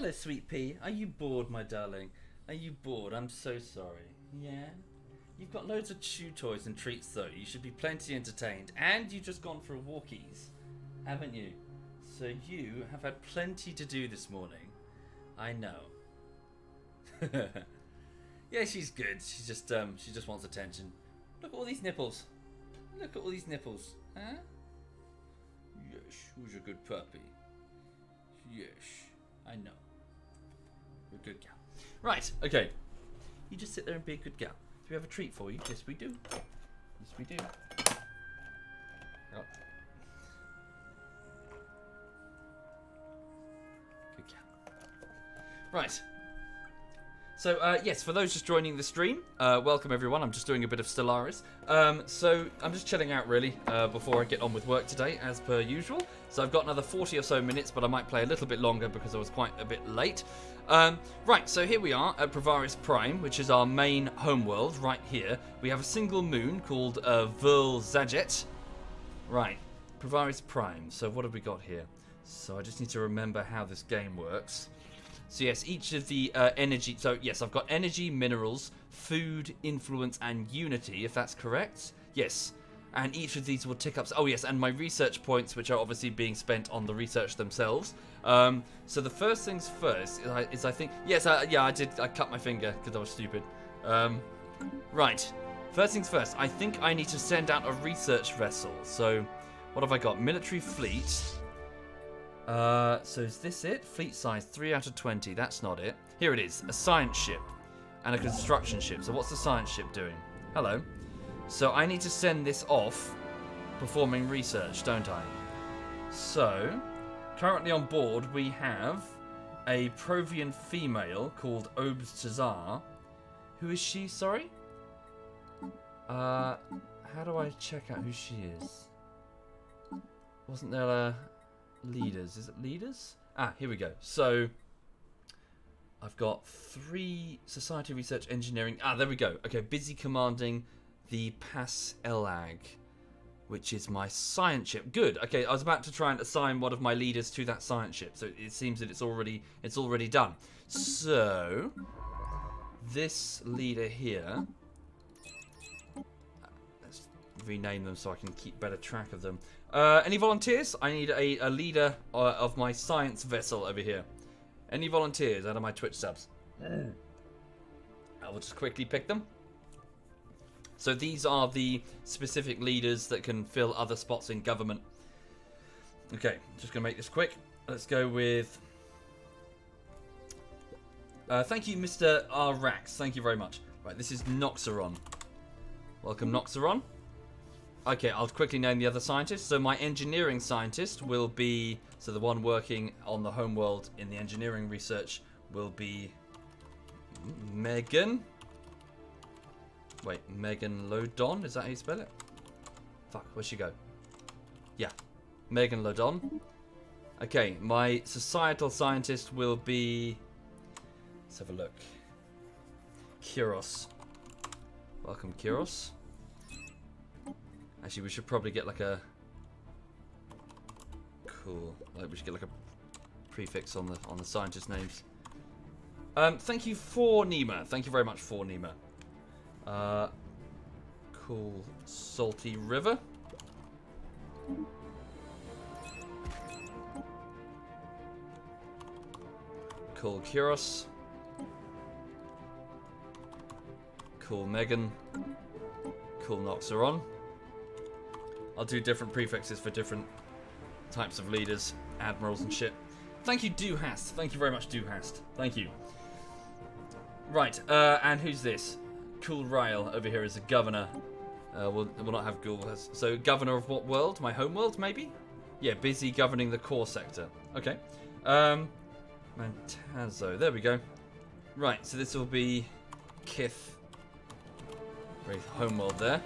Hello, sweet pea. Are you bored, my darling? Are you bored? I'm so sorry. Yeah? You've got loads of chew toys and treats, though. You should be plenty entertained. And you've just gone for walkies, haven't you? So you have had plenty to do this morning. I know. yeah, she's good. She just um she just wants attention. Look at all these nipples. Look at all these nipples. Huh? Yes, who's a good puppy? Yes, I know. A good gal. Right, okay. You just sit there and be a good gal. Do we have a treat for you? Yes, we do. Yes, we do. Good gal. Right. So, uh, yes, for those just joining the stream, uh, welcome everyone. I'm just doing a bit of Stellaris. Um, so, I'm just chilling out really uh, before I get on with work today, as per usual. So, I've got another 40 or so minutes, but I might play a little bit longer because I was quite a bit late. Um, right, so here we are at Privaris Prime, which is our main homeworld right here. We have a single moon called uh, Verl Zajet. Right, Privaris Prime. So, what have we got here? So, I just need to remember how this game works. So yes, each of the uh, energy. So yes, I've got energy, minerals, food, influence, and unity. If that's correct, yes. And each of these will tick up. Oh yes, and my research points, which are obviously being spent on the research themselves. Um, so the first things first is I, is I think yes, yeah, I did. I cut my finger because I was stupid. Um, right. First things first. I think I need to send out a research vessel. So what have I got? Military fleet. Uh, so is this it? Fleet size 3 out of 20. That's not it. Here it is. A science ship and a construction ship. So what's the science ship doing? Hello. So I need to send this off performing research, don't I? So, currently on board we have a Provian female called Obes Tazar. Who is she, sorry? Uh, how do I check out who she is? Wasn't there a leaders? Is it leaders? Ah, here we go. So, I've got three Society Research Engineering. Ah, there we go. Okay, busy commanding the Pass Elag, which is my science ship. Good. Okay, I was about to try and assign one of my leaders to that science ship, so it seems that it's already it's already done. So, this leader here. Let's rename them so I can keep better track of them. Uh, any volunteers? I need a, a leader uh, of my science vessel over here. Any volunteers out of my Twitch subs? I will just quickly pick them. So these are the specific leaders that can fill other spots in government. Okay, just going to make this quick. Let's go with... Uh, thank you, Mr. Rax. Thank you very much. Right, this is Noxeron. Welcome, Noxeron. Okay, I'll quickly name the other scientists. So my engineering scientist will be, so the one working on the homeworld in the engineering research will be Megan. Wait, Megan Lodon, is that how you spell it? Fuck, where'd she go? Yeah, Megan Lodon. Okay, my societal scientist will be, let's have a look. Kiros. Welcome, Kiros. Actually, we should probably get like a... Cool. Like we should get like a prefix on the on the scientist names. Um, thank you for Nima. Thank you very much for Nima. Uh, cool. Salty River. Cool Kuros. Cool Megan. Cool Noxeron. I'll do different prefixes for different types of leaders, admirals and shit. Thank you, Duhast. Thank you very much, Duhast. Thank you. Right, uh, and who's this? Cool Ryle over here is a governor. Uh, we'll, we'll not have Ghoul. So, governor of what world? My home world, maybe? Yeah, busy governing the core sector. Okay. Um, Mantazo. There we go. Right, so this will be Kith. Very homeworld there.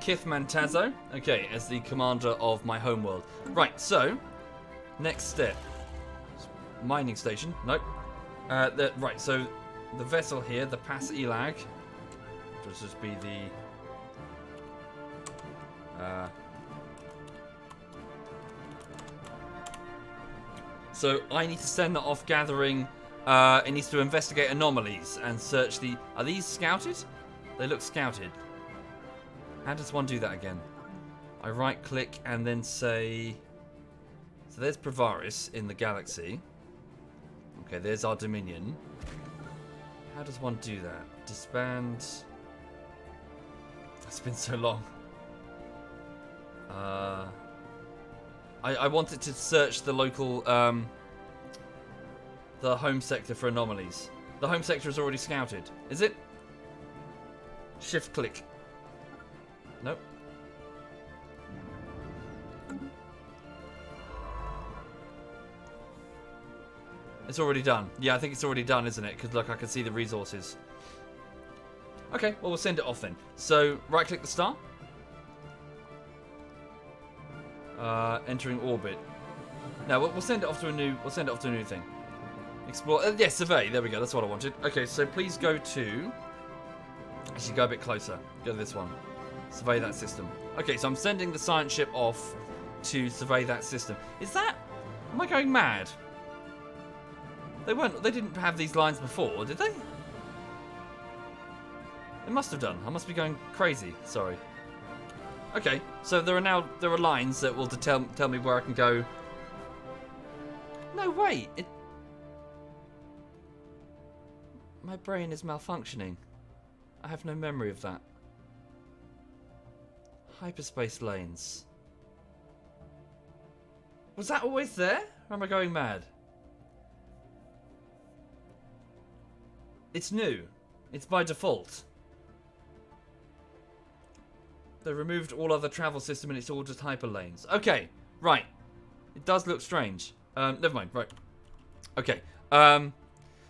Kith Mantazo. Okay, as the commander of my homeworld. Right, so, next step. Mining station. Nope. Uh, the, right, so the vessel here, the Pass Elag. Does just be the... Uh, So I need to send that off gathering. Uh, it needs to investigate anomalies and search the. Are these scouted? They look scouted. How does one do that again? I right click and then say. So there's Privaris in the galaxy. Okay, there's our Dominion. How does one do that? Disband. It's been so long. Uh, I, I wanted to search the local, um, the home sector for anomalies. The home sector is already scouted. Is it? Shift click. Nope. It's already done. Yeah, I think it's already done, isn't it? Because look, I can see the resources. Okay, well we'll send it off then. So right click the star. Uh, entering orbit. Now we'll, we'll send it off to a new. We'll send it off to a new thing. Explore. Uh, yes, yeah, survey. There we go. That's what I wanted. Okay, so please go to. Actually, go a bit closer. Go to this one. Survey that system. Okay, so I'm sending the science ship off to survey that system. Is that? Am I going mad? They weren't. They didn't have these lines before, did they? It must have done. I must be going crazy. Sorry. Okay, so there are now there are lines that will tell tell me where I can go. No, wait. It. My brain is malfunctioning. I have no memory of that. Hyperspace lanes. Was that always there? Or am I going mad? It's new. It's by default. They removed all other travel system and it's all just hyper lanes. Okay, right. It does look strange. Um, never mind, right. Okay, um,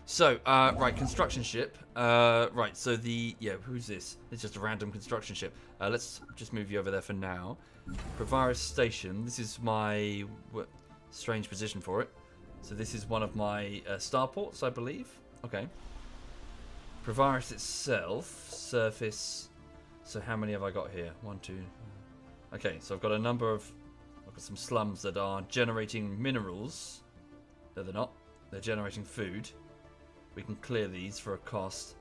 so, uh, right, construction ship. Uh, right, so the, yeah, who's this? It's just a random construction ship. Uh, let's just move you over there for now. Privaris Station. This is my What, strange position for it. So this is one of my uh, starports, I believe. Okay. Privaris itself, surface so how many have I got here? One, two. Okay, so I've got a number of... I've got some slums that are generating minerals. No, they're not. They're generating food. We can clear these for a cost.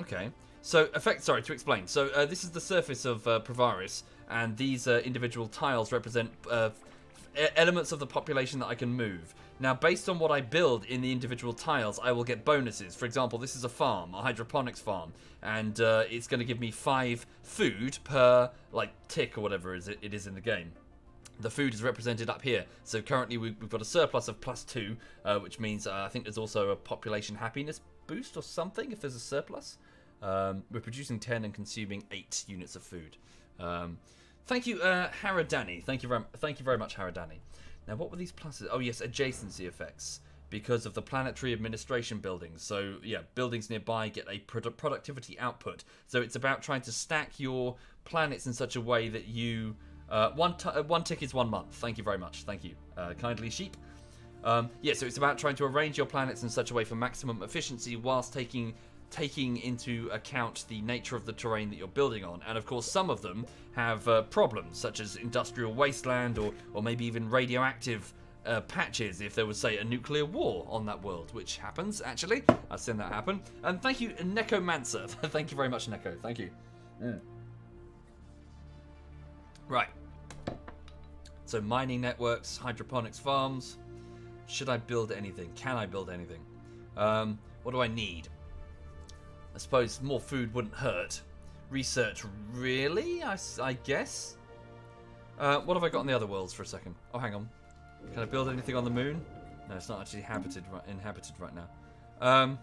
Okay. So, effect. Sorry to explain. So, uh, this is the surface of uh, Privaris, and these uh, individual tiles represent uh, elements of the population that I can move. Now, based on what I build in the individual tiles, I will get bonuses. For example, this is a farm, a hydroponics farm, and uh, it's going to give me five food per, like, tick or whatever it is in the game. The food is represented up here. So currently we've got a surplus of plus two, uh, which means uh, I think there's also a population happiness boost or something if there's a surplus. Um, we're producing 10 and consuming 8 units of food. Um, thank you, uh, Haradani. Thank you, very, thank you very much, Haradani. Now, what were these pluses? Oh, yes, adjacency effects because of the planetary administration buildings. So, yeah, buildings nearby get a productivity output. So, it's about trying to stack your planets in such a way that you. Uh, one, uh, one tick is one month. Thank you very much. Thank you. Uh, kindly, sheep. Um, yeah, so it's about trying to arrange your planets in such a way for maximum efficiency whilst taking taking into account the nature of the terrain that you're building on. And of course, some of them have uh, problems, such as industrial wasteland or, or maybe even radioactive uh, patches if there was, say, a nuclear war on that world, which happens, actually. I've seen that happen. And thank you, Nekomancer. thank you very much, Neko. Thank you. Right. So mining networks, hydroponics farms. Should I build anything? Can I build anything? Um, what do I need? I suppose more food wouldn't hurt. Research, really? I, I guess? Uh, what have I got in the other worlds for a second? Oh, hang on. Can I build anything on the moon? No, it's not actually inhabited right, inhabited right now. Um,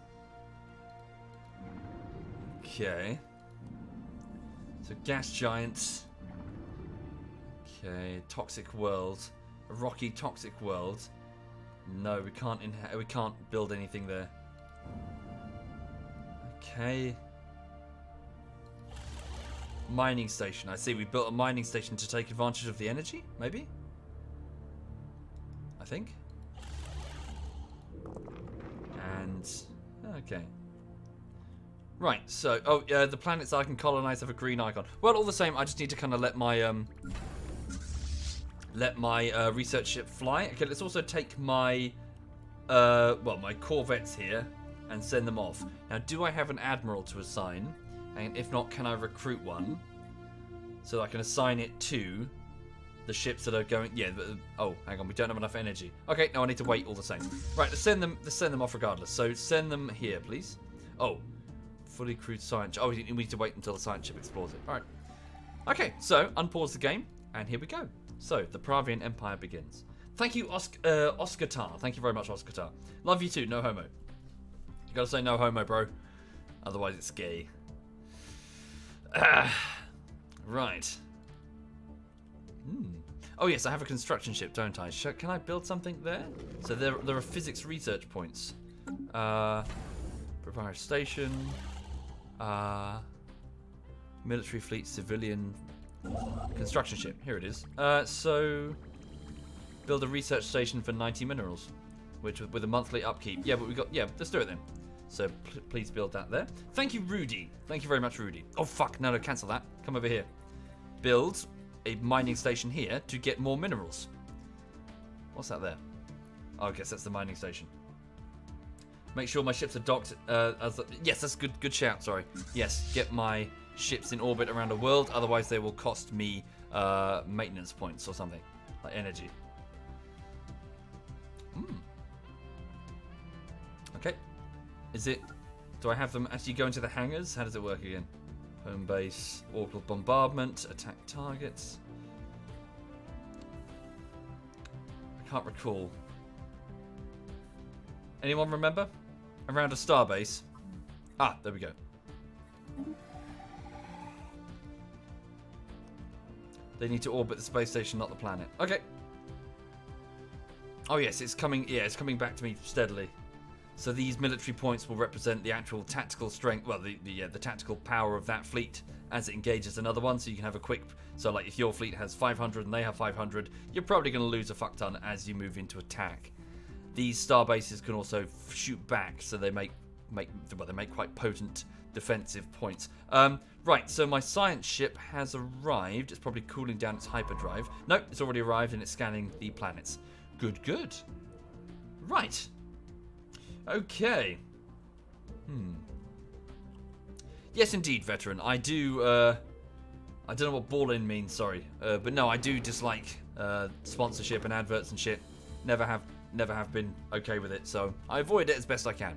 okay. So gas giant. Okay, toxic world, a rocky toxic world. No, we can't. we can't build anything there. Okay. Mining station. I see we built a mining station to take advantage of the energy, maybe? I think. And... Okay. Right, so... Oh, yeah, the planets I can colonize have a green icon. Well, all the same, I just need to kind of let my... um. Let my uh, research ship fly. Okay, let's also take my, uh, well, my corvettes here and send them off. Now, do I have an admiral to assign? And if not, can I recruit one? So I can assign it to the ships that are going. Yeah. Oh, hang on. We don't have enough energy. Okay. No, I need to wait all the same. Right. Let's send them. Let's send them off regardless. So send them here, please. Oh, fully crewed science. Oh, we need to wait until the science ship explores it. All right. Okay. So unpause the game, and here we go. So the Pravian Empire begins. Thank you, Oscar, uh. Thank you very much, Oscar Tar. Love you too. No homo. You gotta say no homo, bro. Otherwise, it's gay. Ah, right. Hmm. Oh yes, I have a construction ship, don't I? Can I build something there? So there, there are physics research points. Uh, prepare station. Uh, military fleet, civilian construction ship. Here it is. Uh, so build a research station for 90 minerals, which with a monthly upkeep. Yeah, but we got. Yeah, let's do it then. So pl please build that there. Thank you, Rudy. Thank you very much, Rudy. Oh fuck! No, no, cancel that. Come over here. Build a mining station here to get more minerals. What's that there? Oh, I guess that's the mining station. Make sure my ships are docked. Uh, as yes, that's good. Good shout. Sorry. Yes, get my ships in orbit around the world. Otherwise, they will cost me uh, maintenance points or something like energy. Mm. Okay. Is it? Do I have them actually go into the hangars? How does it work again? Home base, orbital bombardment, attack targets. I can't recall. Anyone remember? Around a starbase. Ah, there we go. They need to orbit the space station, not the planet. Okay. Oh yes, it's coming. Yeah, it's coming back to me steadily. So these military points will represent the actual tactical strength, well, the the, yeah, the tactical power of that fleet as it engages another one. So you can have a quick. So like if your fleet has 500 and they have 500, you're probably going to lose a fuck ton as you move into attack. These star bases can also shoot back, so they make make well they make quite potent defensive points. Um, right, so my science ship has arrived. It's probably cooling down its hyperdrive. No, it's already arrived and it's scanning the planets. Good, good. Right. Okay. Hmm. Yes, indeed, veteran. I do, uh... I don't know what ball in means, sorry. Uh, but no, I do dislike uh, sponsorship and adverts and shit. Never have never have been okay with it, so I avoid it as best I can.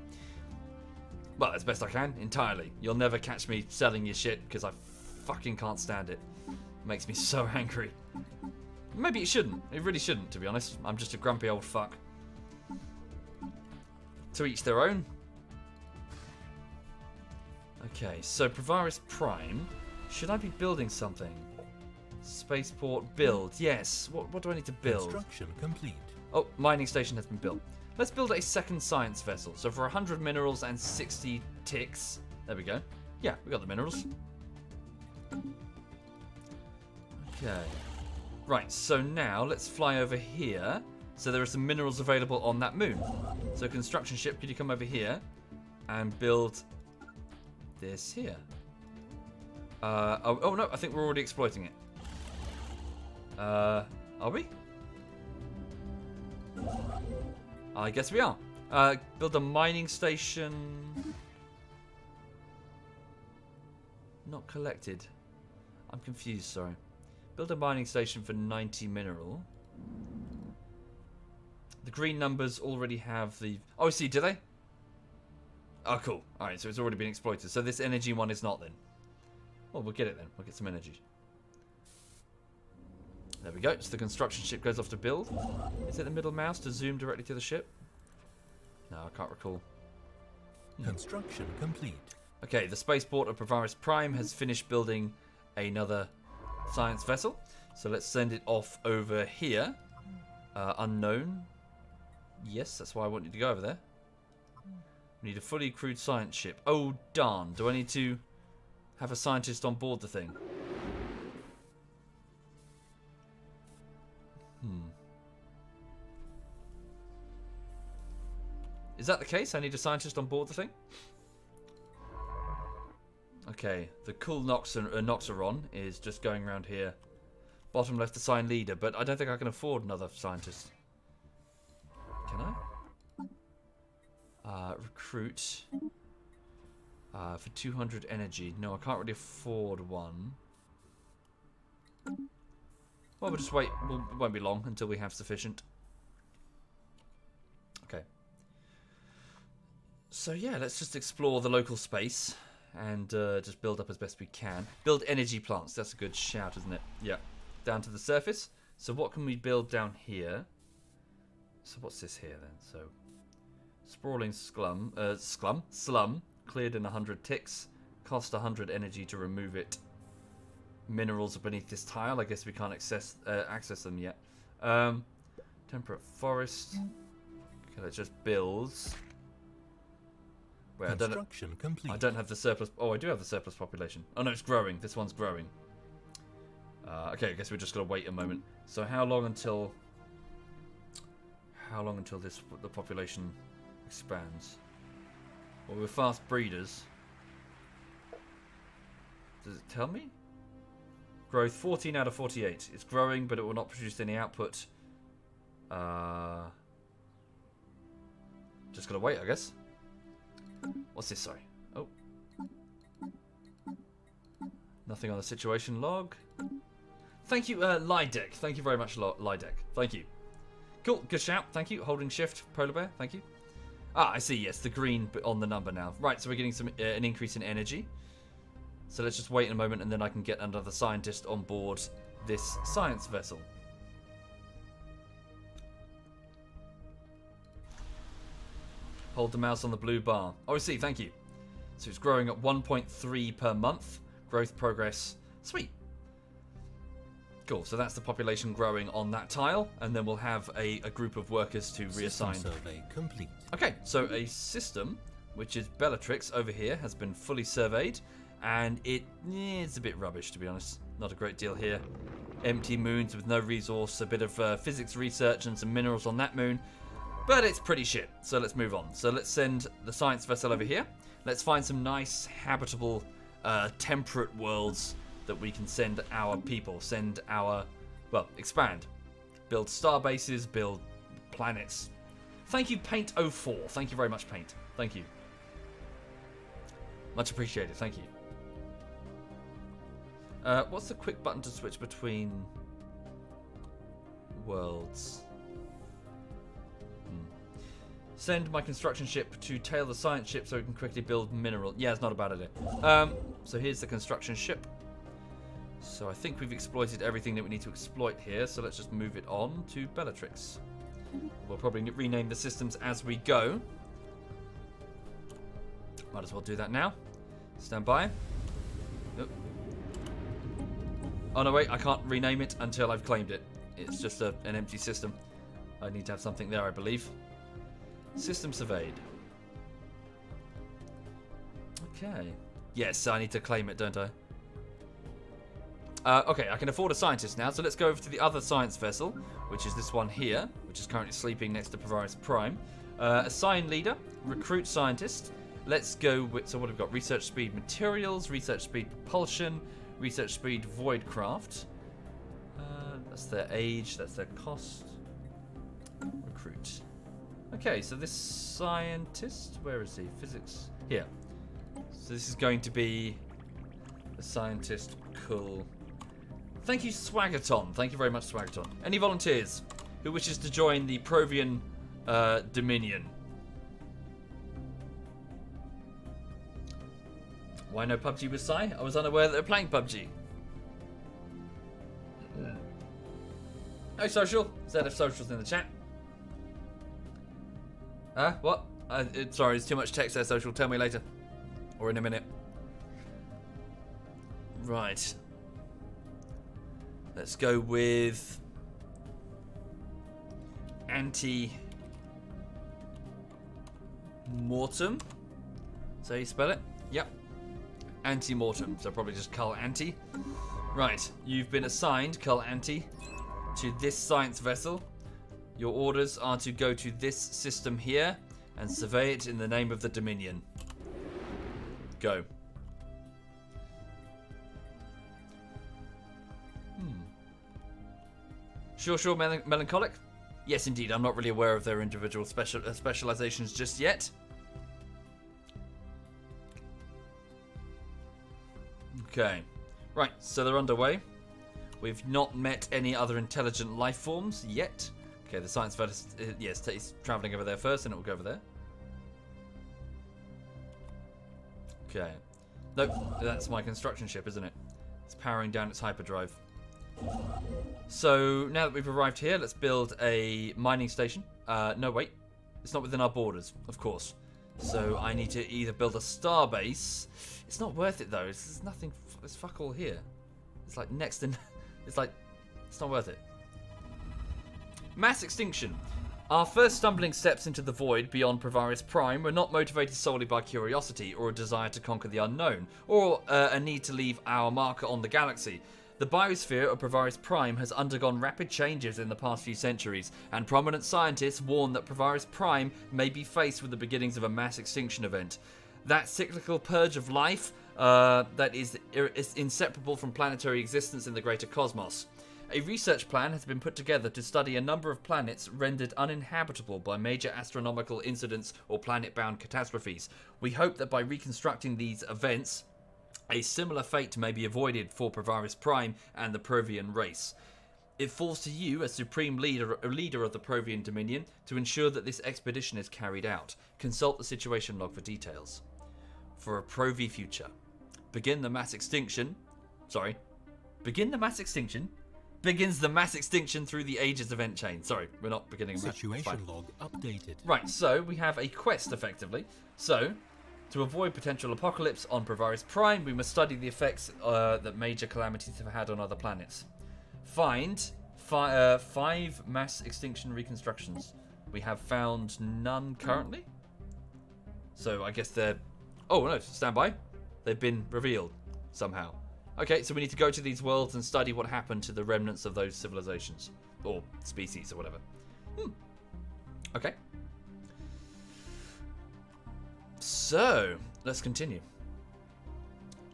Well, as best I can, entirely. You'll never catch me selling your shit because I fucking can't stand it. it. Makes me so angry. Maybe it shouldn't. It really shouldn't, to be honest. I'm just a grumpy old fuck. To each their own. Okay, so Provaris Prime. Should I be building something? Spaceport build. Yes. What, what do I need to build? Construction complete. Oh, mining station has been built. Let's build a second science vessel. So for 100 minerals and 60 ticks. There we go. Yeah, we got the minerals. Okay. Right, so now let's fly over here. So there are some minerals available on that moon. So construction ship, could you come over here and build this here? Uh, oh, oh no, I think we're already exploiting it. Uh, are we? I guess we are. Uh, build a mining station. Not collected. I'm confused, sorry. Build a mining station for 90 mineral. The green numbers already have the... Oh, see, do they? Oh, cool. Alright, so it's already been exploited. So this energy one is not then. Well, we'll get it then. We'll get some energy. There we go. So the construction ship goes off to build. Is it the middle mouse to zoom directly to the ship? No, I can't recall. Construction complete. Okay, the spaceport of Provaris Prime has finished building another science vessel. So let's send it off over here. Uh, unknown. Yes, that's why I want you to go over there. We need a fully crewed science ship. Oh, darn. Do I need to have a scientist on board the thing? Is that the case? I need a scientist on board the thing? Okay, the cool Noxer uh, Noxeron is just going around here Bottom left assign leader, but I don't think I can afford another scientist. Can I? Uh, recruit. Uh, for 200 energy. No, I can't really afford one. Well, we'll just wait. We'll, it won't be long until we have sufficient. So yeah, let's just explore the local space and uh, just build up as best we can. Build energy plants. That's a good shout, isn't it? Yeah. Down to the surface. So what can we build down here? So what's this here then? So sprawling slum, uh, slum, slum, cleared in 100 ticks, cost 100 energy to remove it. Minerals are beneath this tile. I guess we can't access uh, access them yet. Um, temperate forest. Okay, let's just build. Wait, I don't, Construction complete. I don't have the surplus. Oh, I do have the surplus population. Oh no, it's growing. This one's growing. Uh, okay, I guess we're just gonna wait a moment. So how long until? How long until this the population expands? Well, we're fast breeders. Does it tell me? Growth 14 out of 48. It's growing, but it will not produce any output. Uh, just gotta wait, I guess. What's this? Sorry. Oh. Nothing on the situation log. Thank you, uh, Lydek. Thank you very much, Lydek. Thank you. Cool. Good shout. Thank you. Holding shift, Polar Bear. Thank you. Ah, I see. Yes, the green on the number now. Right, so we're getting some uh, an increase in energy. So let's just wait a moment, and then I can get another scientist on board this science vessel. Hold the mouse on the blue bar. Oh, I see. Thank you. So it's growing at 1.3 per month. Growth progress. Sweet. Cool. So that's the population growing on that tile, and then we'll have a, a group of workers to System reassign. survey complete. Okay, so a system, which is Bellatrix over here, has been fully surveyed, and it it's a bit rubbish to be honest. Not a great deal here. Empty moons with no resource, a bit of uh, physics research and some minerals on that moon, but it's pretty shit. So let's move on. So let's send the science vessel over here. Let's find some nice habitable, uh, temperate worlds that we can send our people, send our, well, expand, build star bases, build planets. Thank you, Paint04. Thank you very much, Paint. Thank you. Much appreciated. Thank you. Uh, what's the quick button to switch between worlds? Send my construction ship to tail the science ship so we can quickly build mineral. Yeah, it's not a bad idea. Um, so here's the construction ship. So I think we've exploited everything that we need to exploit here. So let's just move it on to Bellatrix. We'll probably rename the systems as we go. Might as well do that now. Stand by. Oh no, wait, I can't rename it until I've claimed it. It's just a, an empty system. I need to have something there, I believe. System surveyed. Okay. Yes, I need to claim it, don't I? Uh, okay, I can afford a scientist now, so let's go over to the other science vessel, which is this one here, which is currently sleeping next to Polaris Prime. Uh, assign leader, recruit scientist. Let's go with, so what have we got? Research speed materials, research speed propulsion, research speed voidcraft. Uh, that's their age, that's their cost. Recruit. Okay, so this scientist, where is he? Physics. Here. So this is going to be a scientist. Cool. Thank you, Swagaton. Thank you very much, Swagaton. Any volunteers who wishes to join the Provian uh, Dominion? Why no PUBG with Sai? I was unaware that they're playing PUBG. Hey, social. ZF Social's in the chat. Huh? What? Uh, it, sorry, it's too much text there, social. Tell me later. Or in a minute. Right. Let's go with anti mortem. So you spell it? Yep. Anti mortem. So probably just Kul Anti. Right. You've been assigned, Kul Anti, to this science vessel. Your orders are to go to this system here and survey it in the name of the Dominion. Go. Sure, sure, mel- melancholic. Yes, indeed. I'm not really aware of their individual special uh, specializations just yet. Okay. Right, so they're underway. We've not met any other intelligent life forms yet. Okay, the science is, uh, yes, he's traveling over there first, and it will go over there. Okay. Nope, that's my construction ship, isn't it? It's powering down its hyperdrive. So now that we've arrived here, let's build a mining station. Uh, no, wait. It's not within our borders, of course. So I need to either build a star base. It's not worth it though. There's nothing. There's fuck all here. It's like next and it's like it's not worth it. Mass extinction. Our first stumbling steps into the void beyond Provaris Prime were not motivated solely by curiosity or a desire to conquer the unknown, or uh, a need to leave our marker on the galaxy. The biosphere of Provaris Prime has undergone rapid changes in the past few centuries, and prominent scientists warn that Provaris Prime may be faced with the beginnings of a mass extinction event. That cyclical purge of life uh, that is, is inseparable from planetary existence in the greater cosmos. A research plan has been put together to study a number of planets rendered uninhabitable by major astronomical incidents or planet bound catastrophes. We hope that by reconstructing these events, a similar fate may be avoided for Provaris Prime and the Provian race. It falls to you, as supreme leader, leader of the Provian Dominion, to ensure that this expedition is carried out. Consult the situation log for details. For a Provi future, begin the mass extinction. Sorry, begin the mass extinction. Begins the mass extinction through the ages event chain. Sorry, we're not beginning. Situation log updated. Right, so we have a quest effectively. So to avoid potential apocalypse on Provaris Prime, we must study the effects uh, that major calamities have had on other planets. Find fi- uh, five mass extinction reconstructions. We have found none currently. So I guess they're. Oh no, stand by. They've been revealed somehow. Okay, so we need to go to these worlds and study what happened to the remnants of those civilizations. Or species or whatever. Hmm. Okay. So, let's continue.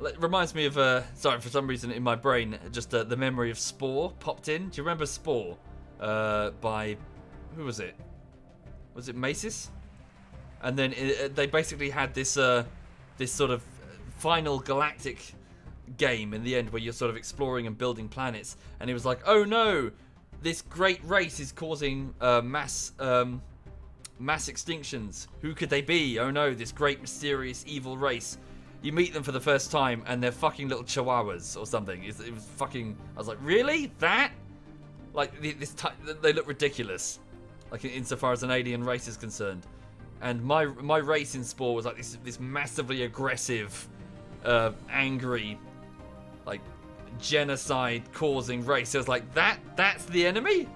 It reminds me of, uh, sorry, for some reason in my brain, just uh, the memory of Spore popped in. Do you remember Spore? Uh, by, who was it? Was it Maxis? And then it, they basically had this, uh, this sort of final galactic game in the end where you're sort of exploring and building planets. And it was like, oh no, this great race is causing uh, mass um, mass extinctions. Who could they be? Oh no, this great mysterious evil race. You meet them for the first time and they're fucking little chihuahuas or something. It was fucking. I was like, really? That? Like this? they look ridiculous. Like insofar as an alien race is concerned. And my my race in Spore was like this this massively aggressive, uh, angry, like genocide causing race. It was like that. That's the enemy.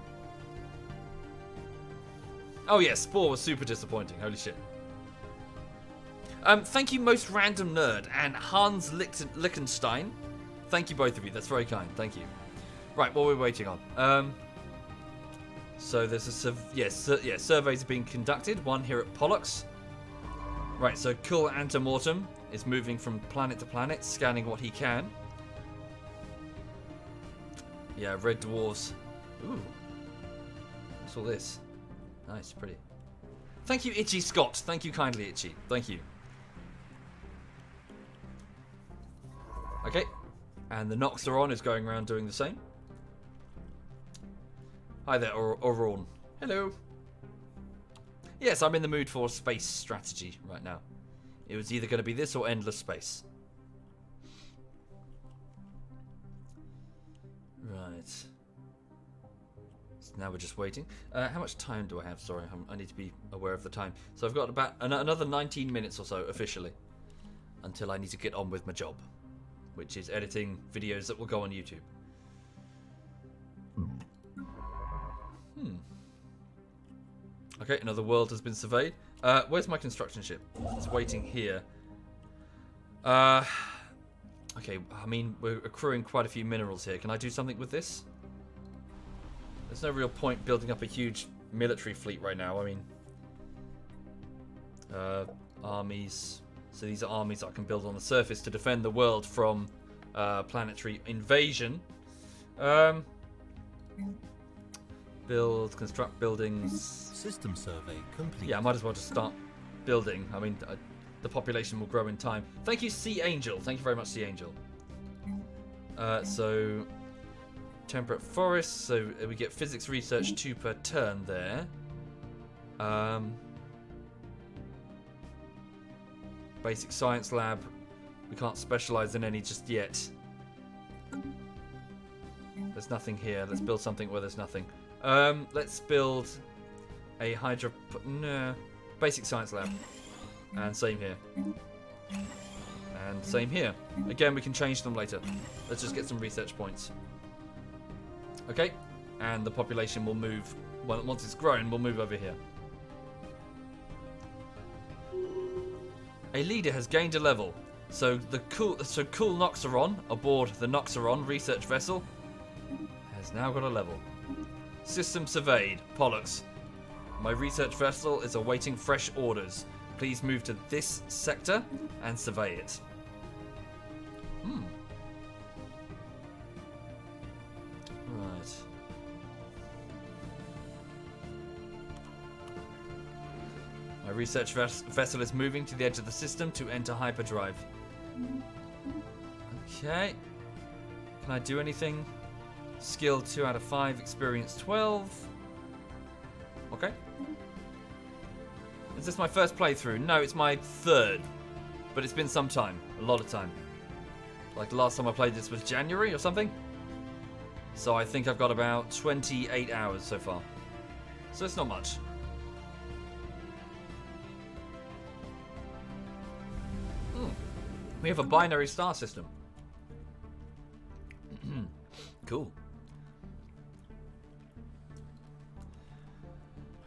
Oh yeah, Spore was super disappointing. Holy shit. Um, thank you, most random nerd, and Hans Lichten- Lichtenstein. Thank you, both of you. That's very kind. Thank you. Right, what we're we waiting on? Um, so there's a sur- yes, yeah, surveys are being conducted. One here at Pollux. Right, so Cool Antemortem is moving from planet to planet, scanning what he can. Yeah, red dwarves. Ooh, what's all this? Nice, pretty. Thank you, Itchy Scott. Thank you kindly, Itchy. Thank you. Okay. And the Noxeron is going around doing the same. Hi there, Auron. Hello. Yes, I'm in the mood for space strategy right now. It was either going to be this or endless space. Now we're just waiting. Uh, how much time do I have? Sorry, I'm, i need to be aware of the time. So I've got about an another 19 minutes or so officially until I need to get on with my job, which is editing videos that will go on YouTube. Hmm. Okay, another world has been surveyed. Uh, where's my construction ship? It's waiting here. Uh, okay, I mean, we're accruing quite a few minerals here. Can I do something with this? There's no real point building up a huge military fleet right now. I mean, uh, armies. So these are armies I can build on the surface to defend the world from uh, planetary invasion. Um, Build, construct buildings. System survey complete. Yeah, I might as well just start building. I mean, uh, the population will grow in time. Thank you, Sea Angel. Thank you very much, Sea Angel. Uh, so, temperate forests, So we get physics research two per turn there. Um, basic science lab. We can't specialize in any just yet. There's nothing here. Let's build something where there's nothing. Um, let's build a hydro. No, basic science lab. And same here. And same here. Again, we can change them later. Let's just get some research points. Okay, and the population will move. Well, once it's grown, we'll move over here. A leader has gained a level. So the cool, so cool Noxeron aboard the Noxeron research vessel has now got a level. System surveyed. Pollux. My research vessel is awaiting fresh orders. Please move to this sector and survey it. Hmm. Right. My research ves- vessel is moving to the edge of the system to enter hyperdrive. Okay. Can I do anything? Skill 2 out of 5, experience 12. Okay. Is this my first playthrough? No, it's my third. But it's been some time. A lot of time. Like the last time I played this was January or something. So I think I've got about 28 hours so far. So it's not much. Hmm. We have a binary star system. cool.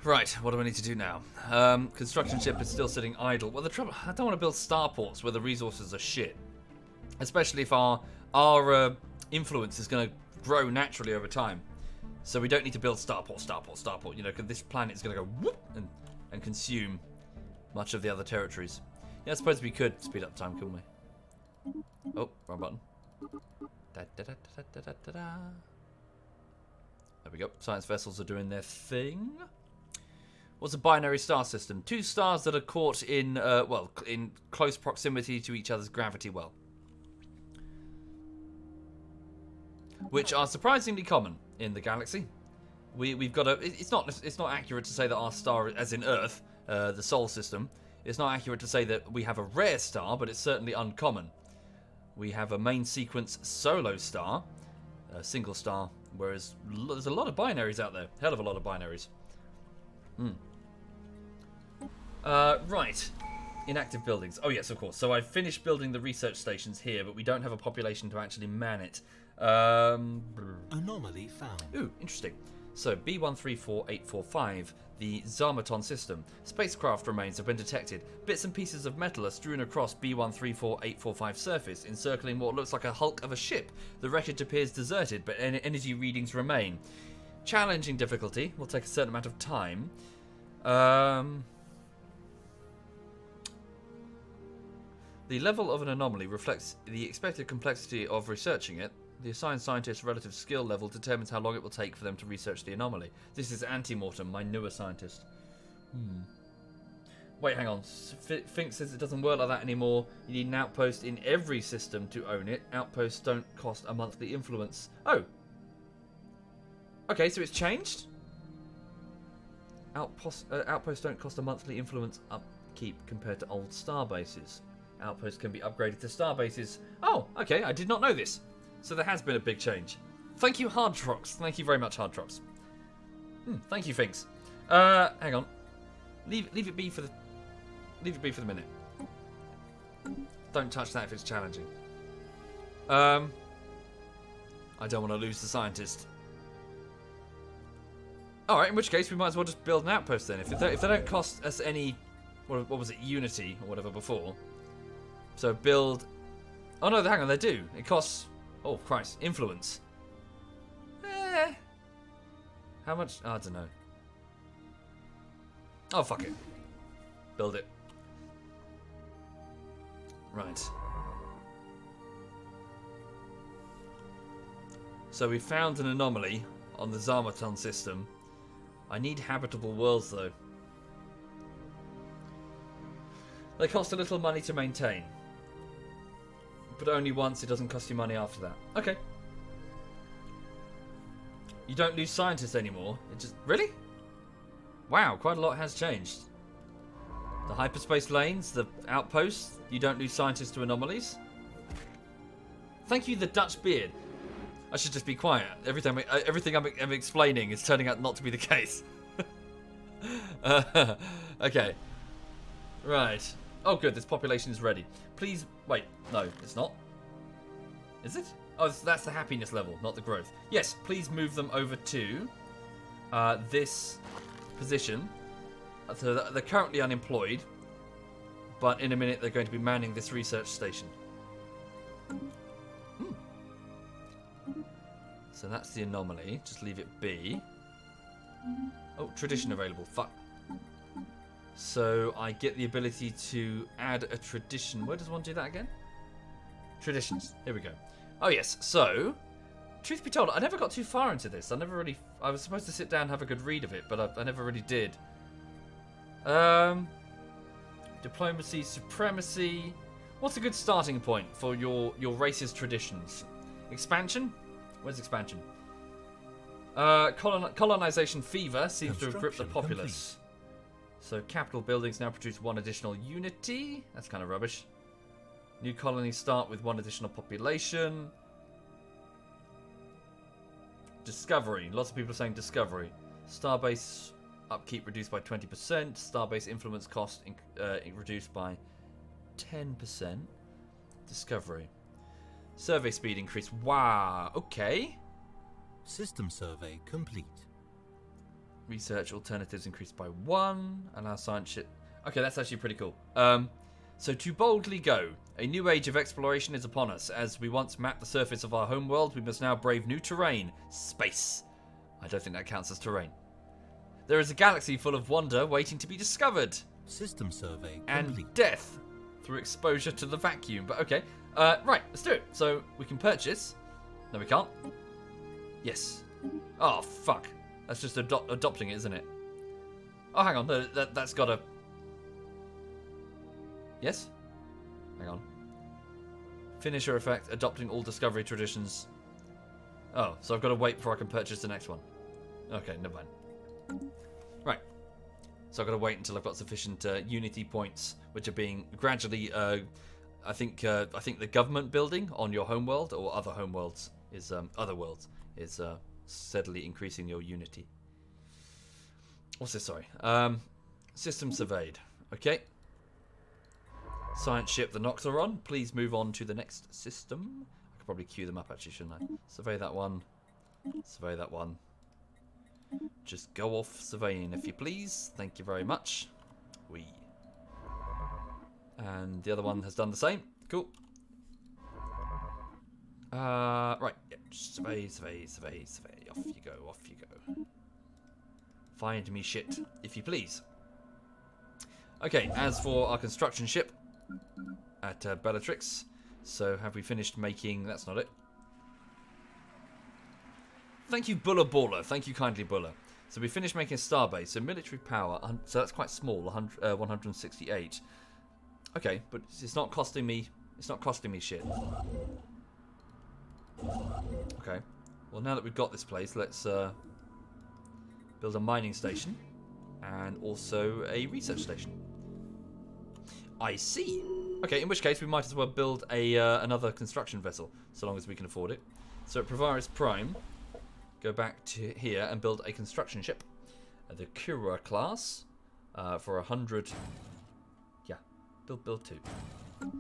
Right, what do I need to do now? Um, construction ship is still sitting idle. Well, the trouble, I don't want to build starports where the resources are shit. Especially if our our uh, influence is going to grow naturally over time. So we don't need to build starport, starport, starport. You know, because this planet is going to go whoop and, and consume much of the other territories. Yeah, I suppose we could speed up time, couldn't we? Oh, wrong button. Da, da, da. There we go. Science vessels are doing their thing. What's a binary star system? Two stars that are caught in, uh, well, in close proximity to each other's gravity well. Which are surprisingly common in the galaxy. We, we've got a. It's not. It's not accurate to say that our star, as in Earth, uh, the Sol system, it's not accurate to say that we have a rare star, but it's certainly uncommon. We have a main sequence solo star, a single star, whereas there's a lot of binaries out there. Hell of a lot of binaries. Hmm. Uh, right. Inactive buildings. Oh, yes, of course. So I've finished building the research stations here, but we don't have a population to actually man it. Um, Anomaly found. ooh, interesting. So B134845, the Zarmaton system. Spacecraft remains have been detected. Bits and pieces of metal are strewn across B134845 surface, encircling what looks like a hulk of a ship. The wreckage appears deserted, but en- energy readings remain. Challenging difficulty will take a certain amount of time. Um, the level of an anomaly reflects the expected complexity of researching it. The assigned scientist's relative skill level determines how long it will take for them to research the anomaly. This is Antemortem, my newer scientist. Hmm. Wait, hang on. F- Fink says it doesn't work like that anymore. You need an outpost in every system to own it. Outposts don't cost a monthly influence. Oh. Okay, so it's changed? Outpost, uh, outposts don't cost a monthly influence upkeep compared to old star bases. Outposts can be upgraded to star bases. Oh, okay, I did not know this. So there has been a big change. Thank you, Hardtrox. Thank you very much, Hardtrox. Hmm, thank you, Finks. Uh, hang on. Leave leave it be for the leave it be for the minute. Don't touch that if it's challenging. Um, I don't want to lose the scientist. All right, in which case we might as well just build an outpost then. If they, if they don't cost us any, what, what was it, Unity or whatever before. So build. Oh no, hang on, they do. It costs. Oh Christ, influence. Eh. How much? I don't know. Oh fuck it. Build it. Right. So we found an anomaly on the Zarmaton system. I need habitable worlds, though. They cost a little money to maintain. But only once, it doesn't cost you money after that. Okay. You don't lose scientists anymore. It just... Really? Wow, quite a lot has changed. The hyperspace lanes, the outposts, you don't lose scientists to anomalies. Thank you, the Dutch beard. I should just be quiet. Everything, uh, everything I'm, I'm explaining is turning out not to be the case. uh, okay. Right. Oh, good. This population is ready. Please, wait. No, it's not. Is it? Oh, that's the happiness level, not the growth. Yes, please move them over to uh, this position. Uh, so they're currently unemployed, but in a minute they're going to be manning this research station. Hmm. So that's the anomaly. Just leave it be. Oh, tradition available. Fuck. So I get the ability to add a tradition. Where does one do that again? Traditions. Here we go. Oh yes. So, truth be told, I never got too far into this. I never really. I was supposed to sit down and have a good read of it, but I, I never really did. Um, diplomacy, supremacy. What's a good starting point for your your race's traditions? Expansion. Where's expansion? Uh, colon colonization fever seems to have gripped the populace. So capital buildings now produce one additional unity. That's kind of rubbish. New colonies start with one additional population. Discovery. Lots of people are saying discovery. Starbase upkeep reduced by 20%. Starbase influence cost uh, reduced by 10%. Discovery. Survey speed increased. Wow. Okay. System survey complete. Research alternatives increased by one. Allow science shit. Okay, that's actually pretty cool. Um, so to boldly go, a new age of exploration is upon us. As we once mapped the surface of our home world, we must now brave new terrain. Space. I don't think that counts as terrain. There is a galaxy full of wonder waiting to be discovered. System survey complete. And death through exposure to the vacuum. But okay. Uh, right, let's do it. So we can purchase. No, we can't. Yes. Oh, fuck. That's just ado adopting it, isn't it? Oh, hang on. No, that, that's got a... Yes? Hang on. Finisher effect, adopting all discovery traditions. Oh, so I've got to wait before I can purchase the next one. Okay, never mind. Right. So I've got to wait until I've got sufficient uh, Unity points, which are being gradually... Uh, I think uh, I think the government building on your homeworld or other homeworlds is um, other worlds is uh, steadily increasing your unity. What's this? Sorry. Um, system surveyed. Okay. Science ship the Noxeron. Please move on to the next system. I could probably queue them up actually, shouldn't I? Survey that one. Survey that one. Just go off surveying if you please. Thank you very much. We. And the other one has done the same. Cool. Uh, right. Yeah. Survey, survey, survey, survey. Off you go, off you go. Find me shit, if you please. Okay, as for our construction ship at uh, Bellatrix, so have we finished making... That's not it. Thank you, Buller Baller. Thank you kindly, Buller. So we finished making a starbase. So military power, so that's quite small, 100, uh, 168. Okay, but it's not costing me, it's not costing me shit. Okay. Well, now that we've got this place, let's uh, build a mining station and also a research station. I see. Okay, in which case we might as well build a uh, another construction vessel, so long as we can afford it. So at Provaris Prime, go back to here and build a construction ship, uh, the Kura class, uh, for a hundred. Yeah, build build two. Hmm.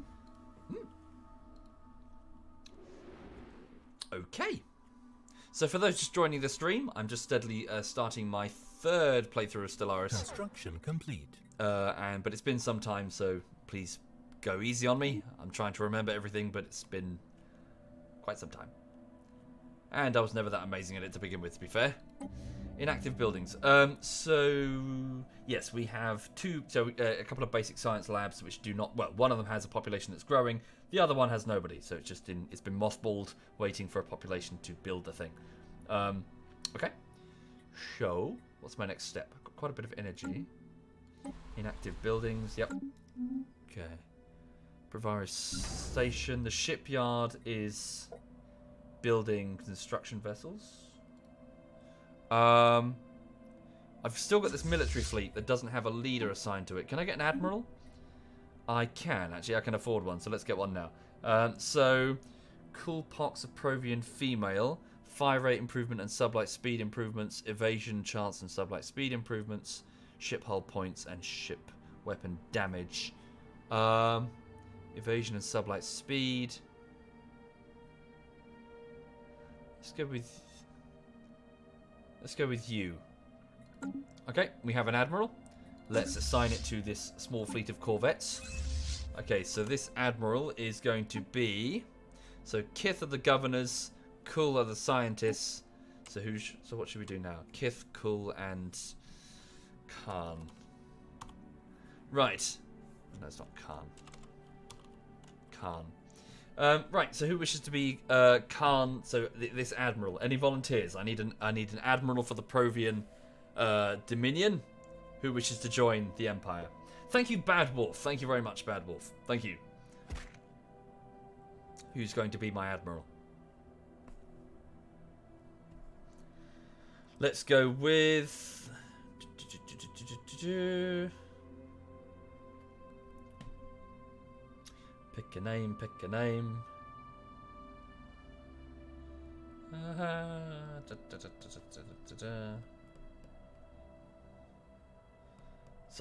Okay. So for those just joining the stream, I'm just steadily uh, starting my third playthrough of Stellaris. Construction complete. Uh, and but it's been some time, so please go easy on me. I'm trying to remember everything, but it's been quite some time. And I was never that amazing at it to begin with, to be fair. Inactive buildings. Um, so yes, we have two. So uh, a couple of basic science labs which do not. Well, one of them has a population that's growing. The other one has nobody. So it's just in. It's been mothballed, waiting for a population to build the thing. Um, okay. Show. What's my next step? I've got quite a bit of energy. Inactive buildings. Yep. Okay. Bravaris Station. The shipyard is building construction vessels. Um, I've still got this military fleet that doesn't have a leader assigned to it. Can I get an admiral? I can, actually. I can afford one, so let's get one now. Um, so, Cool Pox Female. Fire rate improvement and sublight speed improvements. Evasion chance and sublight speed improvements. Ship hull points and ship weapon damage. Um, evasion and sublight speed. Let's go with... Let's go with you. Okay, we have an admiral. Let's assign it to this small fleet of corvettes. Okay, so this admiral is going to be... So Kith are the governors, Kul are the scientists. So who? so what should we do now? Kith, Kul, and Khan. Right. No, it's not Khan. Khan. Um, right. So who wishes to be uh, Khan? So th this admiral. Any volunteers? I need an I need an admiral for the Provian uh, Dominion. Who wishes to join the Empire? Thank you, Bad Wolf. Thank you very much, Bad Wolf. Thank you. Who's going to be my admiral? Let's go with. Pick a name, pick a name. Uh-huh.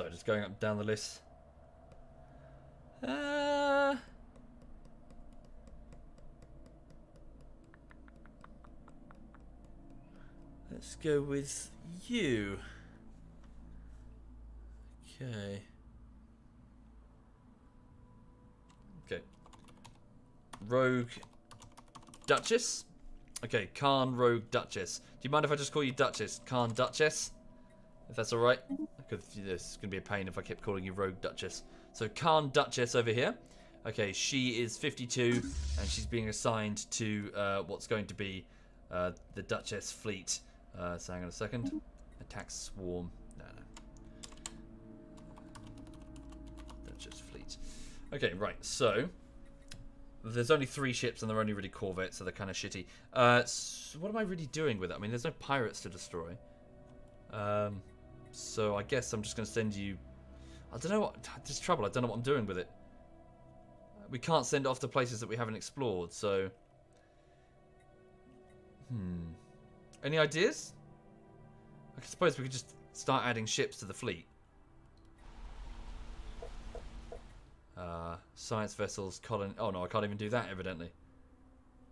So just going up down the list. Uh, let's go with you. Okay. Okay. Rogue Duchess. Okay, Khan Rogue Duchess. Do you mind if I just call you Duchess? Khan Duchess? If that's alright? Because it's going to be a pain if I kept calling you Rogue Duchess. So Khan Duchess over here. Okay, she is 52 and she's being assigned to uh, what's going to be uh, the Duchess fleet. Uh, so hang on a second. Attack swarm. No, no. Duchess fleet. Okay, right. So there's only three ships and they're only really corvettes, so they're kind of shitty. Uh, so what am I really doing with it? I mean, there's no pirates to destroy. Um, so I guess I'm just going to send you... I don't know what... This trouble. I don't know what I'm doing with it. We can't send it off to places that we haven't explored, so... Hmm. Any ideas? I suppose we could just start adding ships to the fleet. Uh, science vessels, colony... Oh no, I can't even do that, evidently.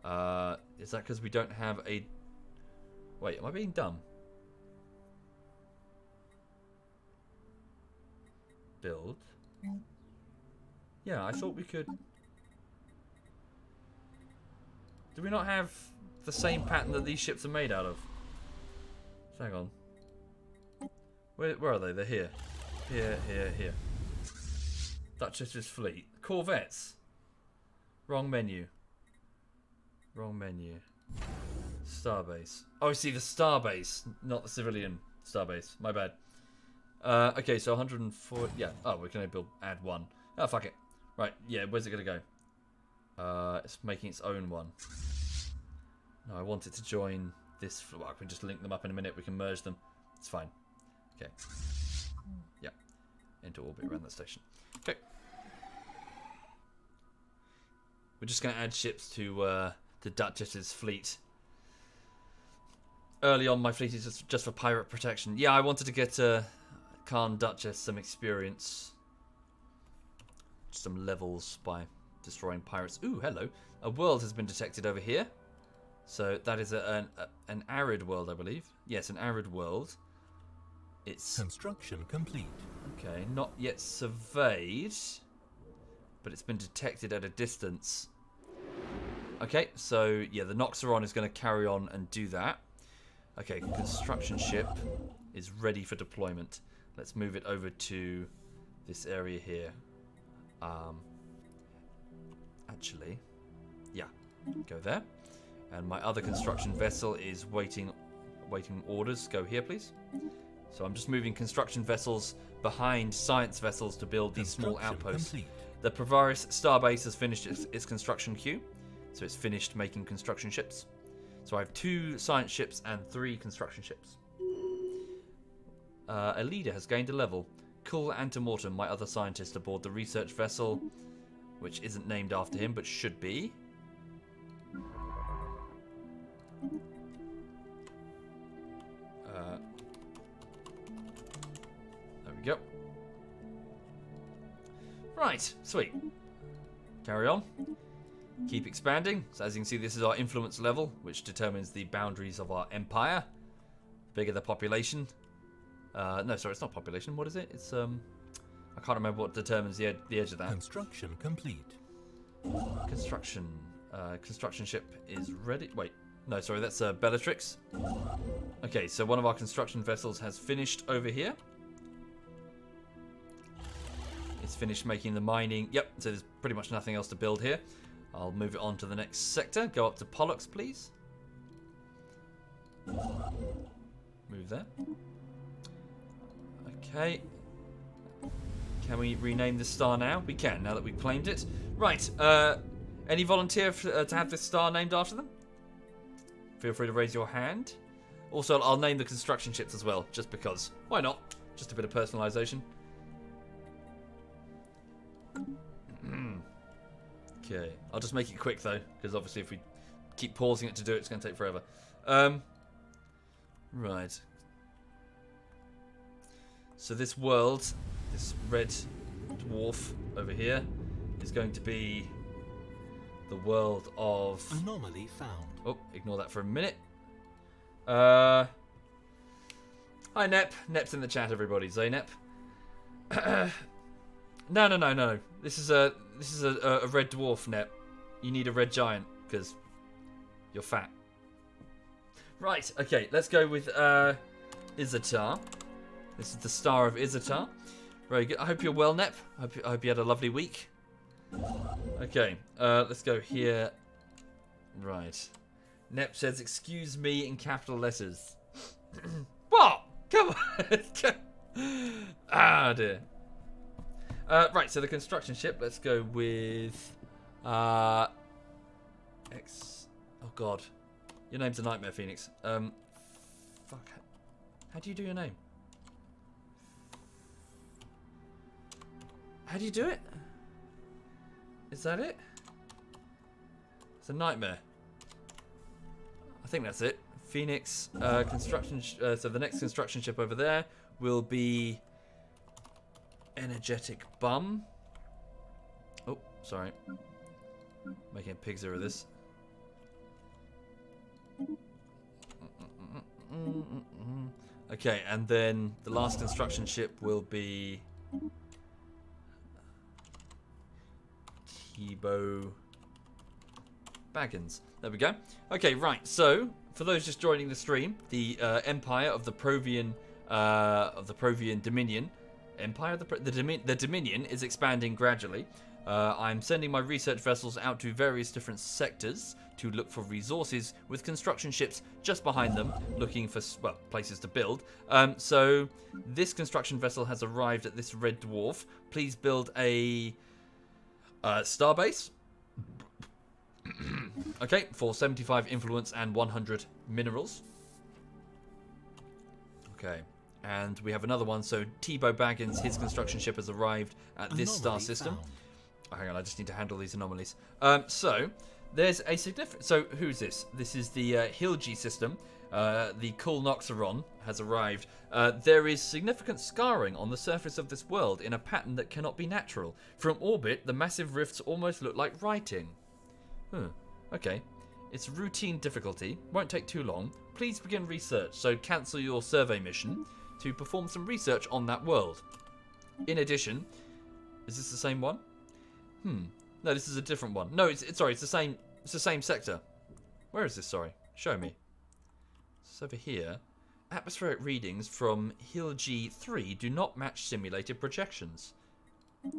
Uh, is that because we don't have a... Wait, am I being dumb? Build. Mm. Yeah, I thought we could... Mm. Do we not have the same pattern that these ships are made out of? Hang on. Where, where are they? They're here. Here, here, here. Duchess's fleet. Corvettes. Wrong menu. Wrong menu. Starbase. Oh, I see the starbase, not the civilian starbase. My bad. Uh, okay, so 104. Yeah. Oh, we can only build add one. Oh, fuck it. Right. Yeah. Where's it gonna go? Uh, it's making its own one. No, I want it to join this. Well, I can just link them up in a minute. We can merge them. It's fine. Okay. Yeah. Into orbit around the station. Okay. We're just gonna add ships to uh, the Duchess's fleet. Early on, my fleet is just, just for pirate protection. Yeah, I wanted to get uh, Khan Duchess some experience. Some levels by destroying pirates. Ooh, hello. A world has been detected over here. So that is a, an, a, an arid world, I believe. Yes, an arid world. It's construction complete. Okay, not yet surveyed, but it's been detected at a distance. Okay, so yeah, the Noxeron is going to carry on and do that. Okay, construction ship is ready for deployment. Let's move it over to this area here. Um, actually, yeah, go there. And my other construction vessel is waiting, waiting orders. Go here, please. So I'm just moving construction vessels behind science vessels to build these small outposts. complete. The Provaris starbase has finished its, its construction queue, so it's finished making construction ships. So I have two science ships and three construction ships. Uh, a leader has gained a level. Cool Antemortem, my other scientist aboard the research vessel, which isn't named after him but should be. Uh, there we go. Right, sweet. Carry on. Keep expanding. So as you can see, this is our influence level, which determines the boundaries of our empire. The Bigger the population. Uh, no, sorry, it's not population. What is it? It's um, I can't remember what determines the, ed- the edge of that. Construction complete. Construction. Uh, construction ship is ready. Wait, no, sorry, that's uh, Bellatrix. Okay, so one of our construction vessels has finished over here. It's finished making the mining. Yep, so there's pretty much nothing else to build here. I'll move it on to the next sector. Go up to Pollux, please. Move there. Okay. Can we rename the star now? We can, now that we've claimed it. Right, uh, any volunteer uh, to have this star named after them? Feel free to raise your hand. Also, I'll name the construction ships as well, just because. Why not? Just a bit of personalisation. okay, I'll just make it quick though, because obviously if we keep pausing it to do it, it's going to take forever. Um, right. So this world, this red dwarf over here, is going to be the world of. Anomaly found. Oh, ignore that for a minute. Uh, hi Nep. Nep's in the chat, everybody. Zaynep. no, no, no, no. This is a this is a, a, a red dwarf Nep. You need a red giant because you're fat. Right. Okay. Let's go with uh, Izatar. This is the star of Izatar. Very good. I hope you're well, Nep. I hope you, I hope you had a lovely week. Okay. Uh, let's go here. Right. Nep says, "Excuse me" in capital letters. what? Come on. ah dear. Uh, right. So the construction ship. Let's go with. Uh, X. Oh God. Your name's a nightmare, Phoenix. Um. Fuck. How do you do your name? How do you do it? Is that it? It's a nightmare. I think that's it. Phoenix uh, construction. Uh, so the next construction ship over there will be energetic bum. Oh, sorry. Making a pig's ear of this. Okay, and then the last construction ship will be Tebow Baggins. There we go. Okay, right. So, for those just joining the stream, the uh, Empire of the Provian uh, of the Provian Dominion, Empire of the Pro- the, Domi- the Dominion is expanding gradually. Uh, I'm sending my research vessels out to various different sectors to look for resources, with construction ships just behind them, looking for well places to build. Um, so this construction vessel has arrived at this red dwarf. Please build a uh, starbase. okay, for 75 influence and 100 minerals. Okay, and we have another one. So Tebow Baggins, his construction ship has arrived at this star system. Oh, hang on, I just need to handle these anomalies. Um, so, there's a significant. So, who's this? This is the uh, Hilgi system. Uh, the Kulnoxeron has arrived. Uh, there is significant scarring on the surface of this world in a pattern that cannot be natural. From orbit, the massive rifts almost look like writing. Hmm. Okay. It's routine difficulty. Won't take too long. Please begin research. So cancel your survey mission to perform some research on that world. In addition, is this the same one? Hmm. No, this is a different one. No, it's, it's sorry. It's the same. It's the same sector. Where is this? Sorry. Show me. It's over here. Atmospheric readings from Hilgi 3 do not match simulated projections.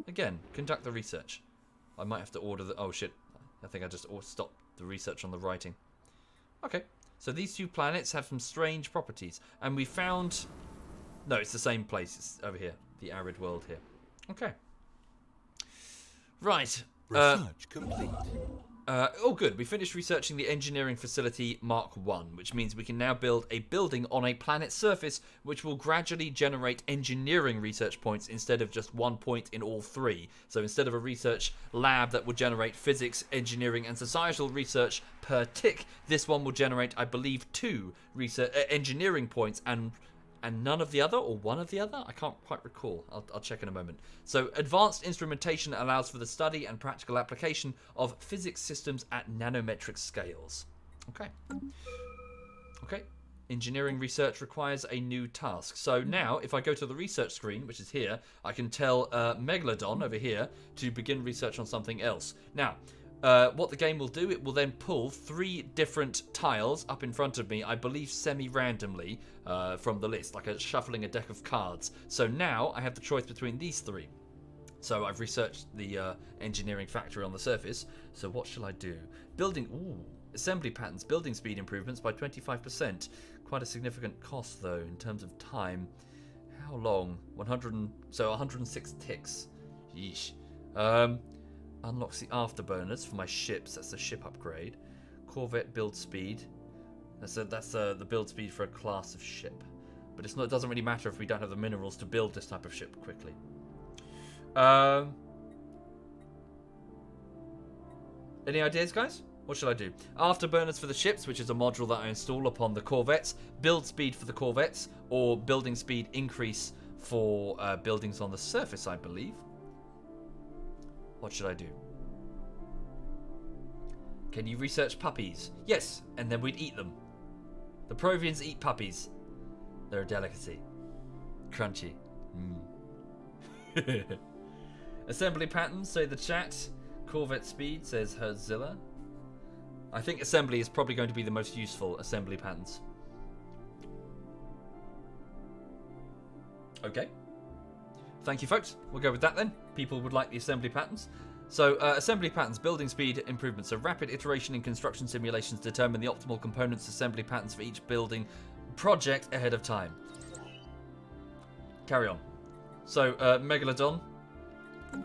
Again, conduct the research. I might have to order the. Oh shit! I think I just stopped the research on the writing. Okay. So these two planets have some strange properties, and we found No, it's the same place. It's over here. The arid world here. Okay. Right. Uh, Research complete. Uh, oh, good. We finished researching the engineering facility Mark 1, which means we can now build a building on a planet's surface which will gradually generate engineering research points instead of just one point in all three. So instead of a research lab that will generate physics, engineering, and societal research per tick, this one will generate, I believe, two research uh, engineering points and and none of the other, or one of the other? I can't quite recall. I'll, I'll check in a moment. So, advanced instrumentation allows for the study and practical application of physics systems at nanometric scales. Okay. Okay. Engineering research requires a new task. So now, if I go to the research screen, which is here, I can tell uh, Megalodon over here to begin research on something else. Now, uh, what the game will do, it will then pull three different tiles up in front of me, I believe semi-randomly, uh, from the list, like a shuffling a deck of cards. So now I have the choice between these three. So I've researched the uh, engineering factory on the surface. So what shall I do? Building, ooh, assembly patterns, building speed improvements by 25%. Quite a significant cost though in terms of time. How long? 100, so 106 ticks. Yeesh. Um, unlocks the afterburners for my ships. That's the ship upgrade. Corvette build speed. That's a, that's uh the build speed for a class of ship. But it's not. It doesn't really matter if we don't have the minerals to build this type of ship quickly. Um. Any ideas, guys? What should I do? Afterburners for the ships, which is a module that I install upon the Corvettes. Build speed for the Corvettes, or building speed increase for uh, buildings on the surface, I believe. What should I do? Can you research puppies? Yes, and then we'd eat them. The Provians eat puppies. They're a delicacy. Crunchy. Mm. Assembly patterns, say the chat. Corvette speed, says Herzilla. I think assembly is probably going to be the most useful assembly patterns. Okay. Thank you, folks. We'll go with that then. People would like the assembly patterns. So, uh, assembly patterns, building speed improvements. So, rapid iteration in construction simulations determine the optimal components assembly patterns for each building project ahead of time. Carry on. So, uh, Megalodon,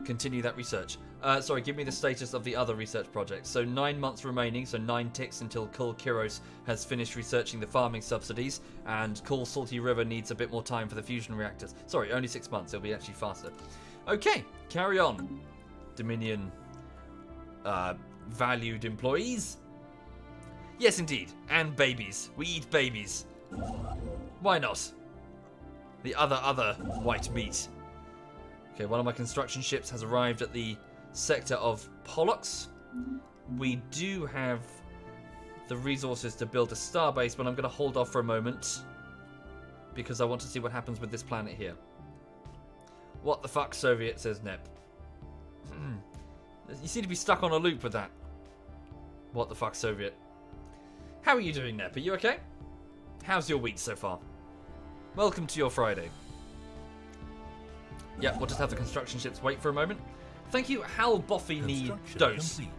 continue that research. Uh, sorry, give me the status of the other research projects. So, nine months remaining, so nine ticks until Kul Kiros has finished researching the farming subsidies, and Kul Salty River needs a bit more time for the fusion reactors. Sorry, only six months, it'll be actually faster. Okay, carry on. Dominion uh, valued employees? Yes, indeed. And babies. We eat babies. Why not? The other, other white meat. Okay, one of my construction ships has arrived at the sector of Pollux. We do have the resources to build a starbase, but I'm going to hold off for a moment because I want to see what happens with this planet here. What the fuck, Soviet, says Nep. Hmm. you seem to be stuck on a loop with that. What the fuck, Soviet? How are you doing, Nep? Are you okay? How's your week so far? Welcome to your Friday. Yeah, we'll just have the construction ships wait for a moment. Thank you, Hal Boffy Need Dose. complete.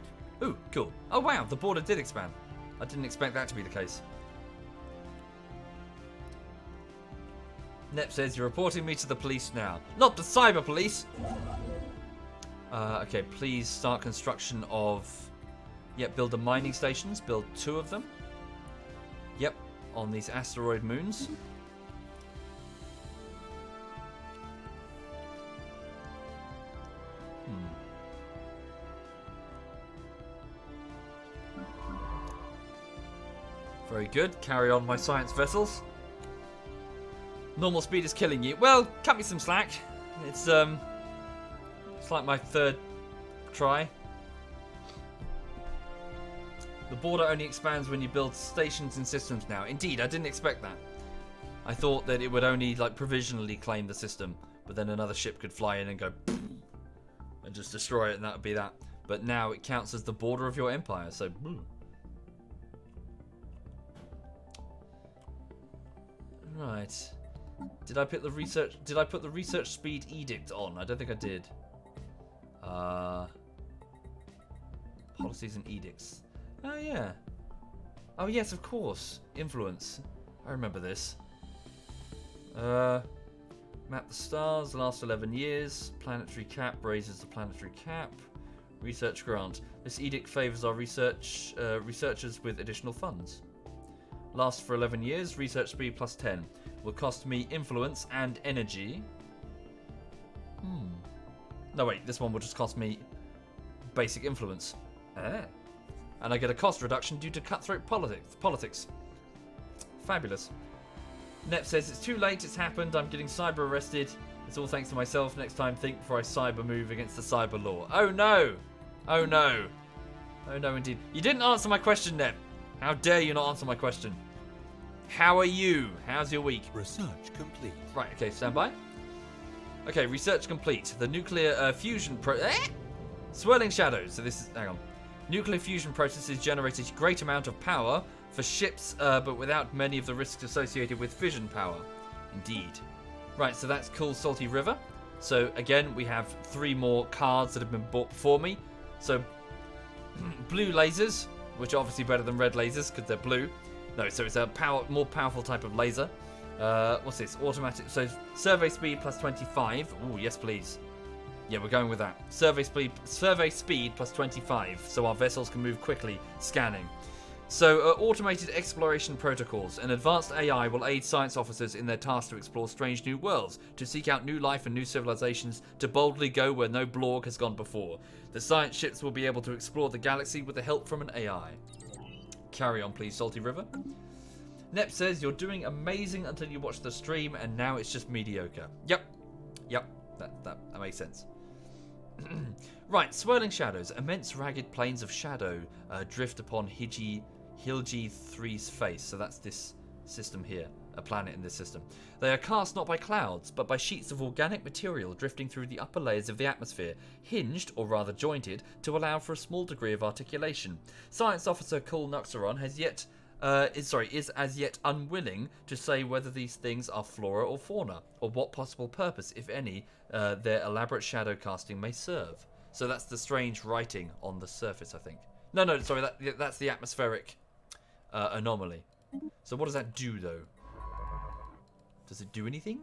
Ooh, cool. Oh wow, the border did expand. I didn't expect that to be the case. Nep says, You're reporting me to the police now. Not the cyber police! Uh, okay, please start construction of. Yep, build the mining stations. Build two of them. Yep, on these asteroid moons. Hmm. Very good. Carry on, my science vessels. Normal speed is killing you. Well, cut me some slack. It's um, it's like my third try. The border only expands when you build stations and systems now. Indeed, I didn't expect that. I thought that it would only like provisionally claim the system, but then another ship could fly in and go and just destroy it, and that would be that. But now it counts as the border of your empire. So. Right. Did I put the research? Did I put the research speed edict on? I don't think I did. Uh, policies and edicts. Oh yeah. Oh yes, of course. Influence. I remember this. Uh, Map the stars, last 11 years. Planetary cap raises the planetary cap. Research grant. This edict favours our research uh, researchers with additional funds. Last for 11 years, research speed plus 10. Will cost me influence and energy. Hmm. No, wait, this one will just cost me basic influence. Ah. And I get a cost reduction due to cutthroat politics. politics. Fabulous. Nep says it's too late, it's happened, I'm getting cyber arrested. It's all thanks to myself. Next time, think before I cyber move against the cyber law. Oh no! Oh no! Oh no, indeed. You didn't answer my question, Nep. How dare you not answer my question? How are you? How's your week? Research complete. Right, okay, stand by. Okay, research complete. The nuclear uh, fusion pro. Eh? Swirling shadows. So this is. Hang on. Nuclear fusion processes generate a great amount of power for ships, uh, but without many of the risks associated with fission power. Indeed. Right, so that's Kul Salty River. So again, we have three more cards that have been bought before me. So blue lasers, which are obviously better than red lasers because they're blue. No, so it's a power, more powerful type of laser. Uh, what's this? Automatic. So survey speed plus 25. Oh, yes, please. Yeah, we're going with that. Survey speed, survey speed plus 25, so our vessels can move quickly, scanning. So, uh, automated exploration protocols. An advanced AI will aid science officers in their task to explore strange new worlds, to seek out new life and new civilizations, to boldly go where no Blorg has gone before. The science ships will be able to explore the galaxy with the help from an AI. Carry on, please, Salty River. Nep says you're doing amazing until you watch the stream, and now it's just mediocre. Yep, yep, that that, that makes sense. right, swirling shadows. Immense ragged planes of shadow uh, drift upon Hiji Hilgi 3's face. So that's this system here, a planet in this system. They are cast not by clouds, but by sheets of organic material drifting through the upper layers of the atmosphere, hinged, or rather jointed, to allow for a small degree of articulation. Science officer Kul Nuxeron has yet uh, is sorry, is as yet unwilling to say whether these things are flora or fauna, or what possible purpose, if any, uh, their elaborate shadow casting may serve. So that's the strange writing on the surface, I think. No, no, sorry, that, that's the atmospheric uh, anomaly. So what does that do, though? Does it do anything?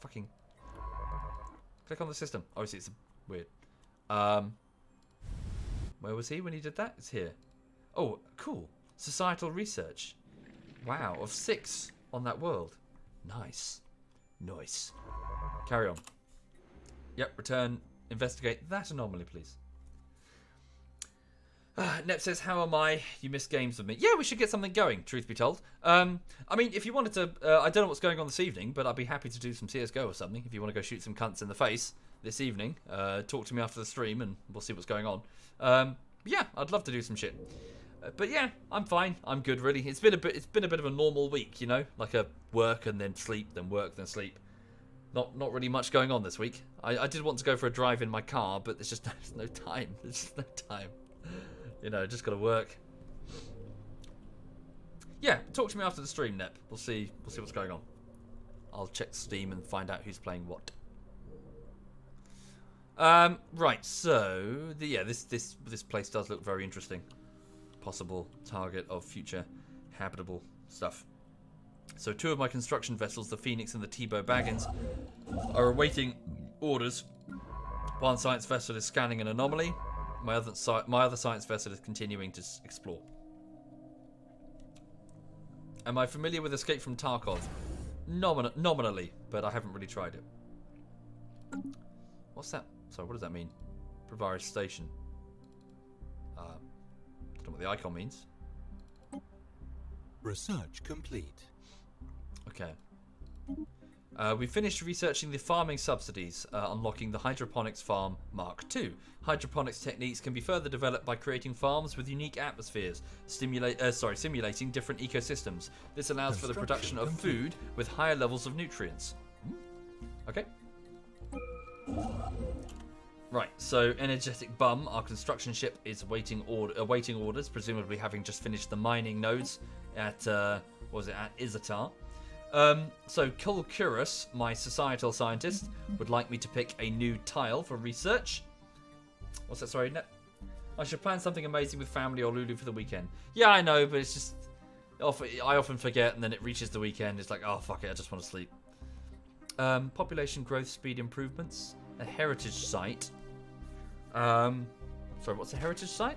Fucking. Click on the system. Obviously, it's weird. Um, where was he when he did that? It's here. Oh, cool. Societal research. Wow, of six on that world. Nice. Nice. Carry on. Yep, return. Investigate that anomaly, please. Uh, Nep says, "How am I? You missed games with me. Yeah, we should get something going. Truth be told, um, I mean, if you wanted to, uh, I don't know what's going on this evening, but I'd be happy to do some CS:GO or something. If you want to go shoot some cunts in the face this evening, uh, talk to me after the stream, and we'll see what's going on. Um, yeah, I'd love to do some shit. Uh, but yeah, I'm fine. I'm good, really. It's been a bit. It's been a bit of a normal week, you know, like a work and then sleep, then work, then sleep. Not not really much going on this week. I, I did want to go for a drive in my car, but there's just there's no time. There's just no time. You know, just got to work. Yeah, talk to me after the stream, Nep. We'll see. We'll see what's going on. I'll check Steam and find out who's playing what. Um, right. So, the, yeah, this this this place does look very interesting. Possible target of future habitable stuff. So, two of my construction vessels, the Phoenix and the Tebow Baggins, are awaiting orders. One science vessel is scanning an anomaly. My other, sci- my other science vessel is continuing to explore. Am I familiar with Escape from Tarkov? Nomin- nominally, but I haven't really tried it. What's that? Sorry, what does that mean? Provaris Station. Uh, don't know what the icon means. Research complete. Okay. Uh, we finished researching the farming subsidies, uh, unlocking the hydroponics farm Mark II. Hydroponics techniques can be further developed by creating farms with unique atmospheres, stimulate, uh, sorry, simulating different ecosystems. This allows for the production of food with higher levels of nutrients. Okay. Right, so energetic bum, our construction ship is waiting order, awaiting orders, presumably having just finished the mining nodes at uh, what was it at Izatar. Um, so Kulkurus, my societal scientist, would like me to pick a new tile for research. What's that? Sorry, no. I should plan something amazing with family or Lulu for the weekend. Yeah, I know, but it's just I often forget, and then it reaches the weekend. It's like, oh fuck it, I just want to sleep. Um, population growth speed improvements. A heritage site. Um, sorry, what's a heritage site?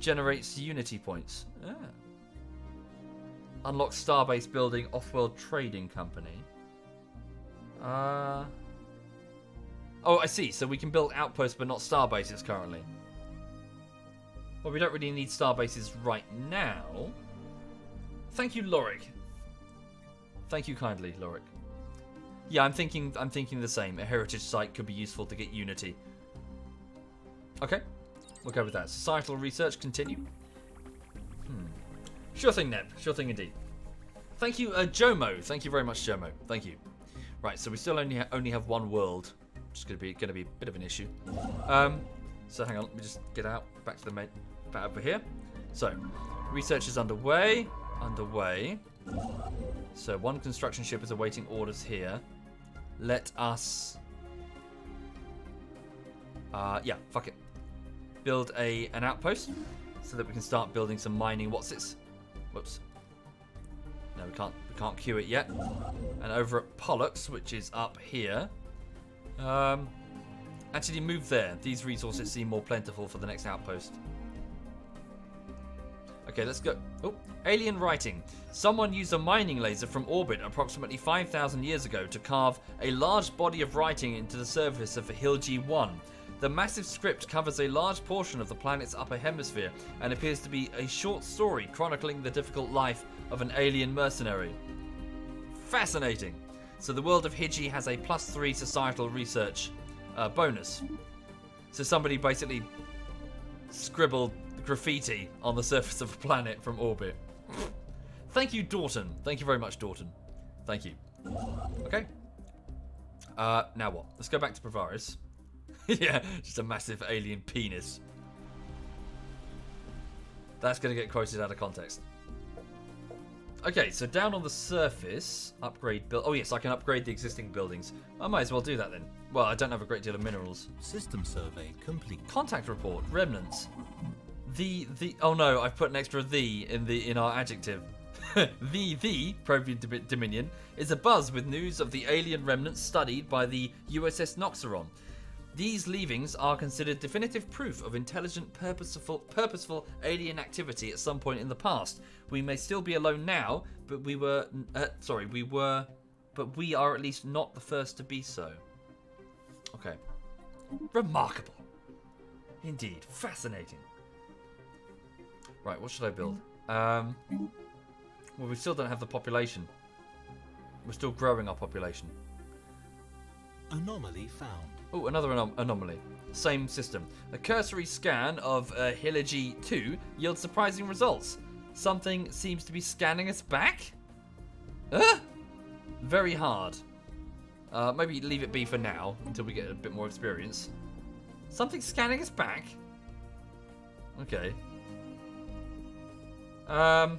Generates unity points. Ah. Unlock starbase building off-world trading company. Uh. Oh, I see. So we can build outposts, but not star bases currently. Well, we don't really need star bases right now. Thank you, Lorik. Thank you kindly, Lorik. Yeah, I'm thinking. I'm thinking the same. A heritage site could be useful to get Unity. Okay, we'll go with that. Societal research continue. Sure thing, Neb. Sure thing indeed. Thank you, uh, Jomo. Thank you very much, Jomo. Thank you. Right, so we still only ha only have one world, which is going to be to be a bit of an issue. Um, so hang on, let me just get out back to the main, back over here. So, research is underway. Underway. So one construction ship is awaiting orders here. Let us. Uh, yeah, fuck it. Build a an outpost so that we can start building some mining. What's this? Whoops. No, we can't. We can't queue it yet. And over at Pollux, which is up here. Um, actually, move there. These resources seem more plentiful for the next outpost. Okay, let's go. Oh, alien writing. Someone used a mining laser from orbit approximately 5,000 years ago to carve a large body of writing into the surface of Hilgi 1. The massive script covers a large portion of the planet's upper hemisphere and appears to be a short story chronicling the difficult life of an alien mercenary. Fascinating. So the world of Hiji has a plus three societal research uh, bonus. So somebody basically scribbled graffiti on the surface of a planet from orbit. Thank you, Dorton. Thank you very much, Dorton. Thank you. Okay. Uh, now what? Let's go back to Provaris. yeah, just a massive alien penis. That's going to get quoted out of context. Okay, so down on the surface, upgrade build. Oh yes, I can upgrade the existing buildings. I might as well do that then. Well, I don't have a great deal of minerals. System survey complete. Contact report, remnants. The the oh no, I've put an extra the in the in our adjective. the the Provian Dominion is a buzz with news of the alien remnants studied by the USS Noxeron. These leavings are considered definitive proof of intelligent, purposeful, purposeful alien activity at some point in the past. We may still be alone now, but we were, uh, sorry, we were, but we are at least not the first to be so. Okay. Remarkable. Indeed. Fascinating. Right, what should I build? Um, well, we still don't have the population. We're still growing our population. Anomaly found. Oh, another anom anomaly. Same system. A cursory scan of uh, Hiligi 2 yields surprising results. Something seems to be scanning us back? Uh? Very hard. Uh, maybe leave it be for now, until we get a bit more experience. Something scanning us back? Okay. Um,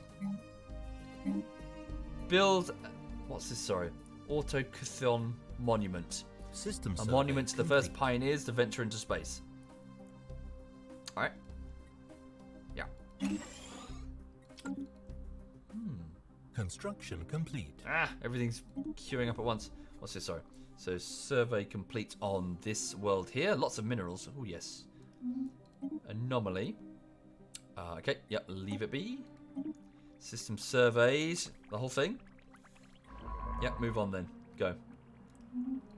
build. What's this? Sorry, Autochthon Monument. System A monument to the first pioneers to venture into space. All right. Yeah. Construction complete. Ah, everything's queuing up at once. What's this? Sorry. So survey complete on this world here. Lots of minerals. Oh yes. Anomaly. Uh, okay. Yep. Leave it be. System surveys. The whole thing. Yep. Move on then. Go.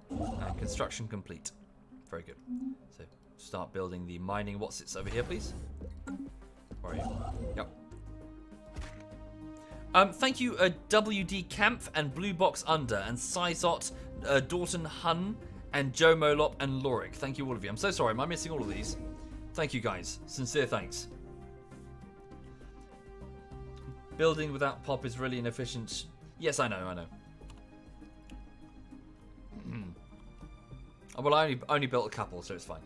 And construction complete. Very good. So start building the mining. What's it's over here, please? Where are you? Yep. Um, thank you, uh, WD Kampf and Blue Box Under and Sizot, uh, Dorton Hun and Joe Molop and Lorik. Thank you, all of you. I'm so sorry. Am I missing all of these? Thank you, guys. Sincere thanks. Building without pop is really inefficient. Yes, I know, I know. Oh, well, I only, only built a couple, so it's fine.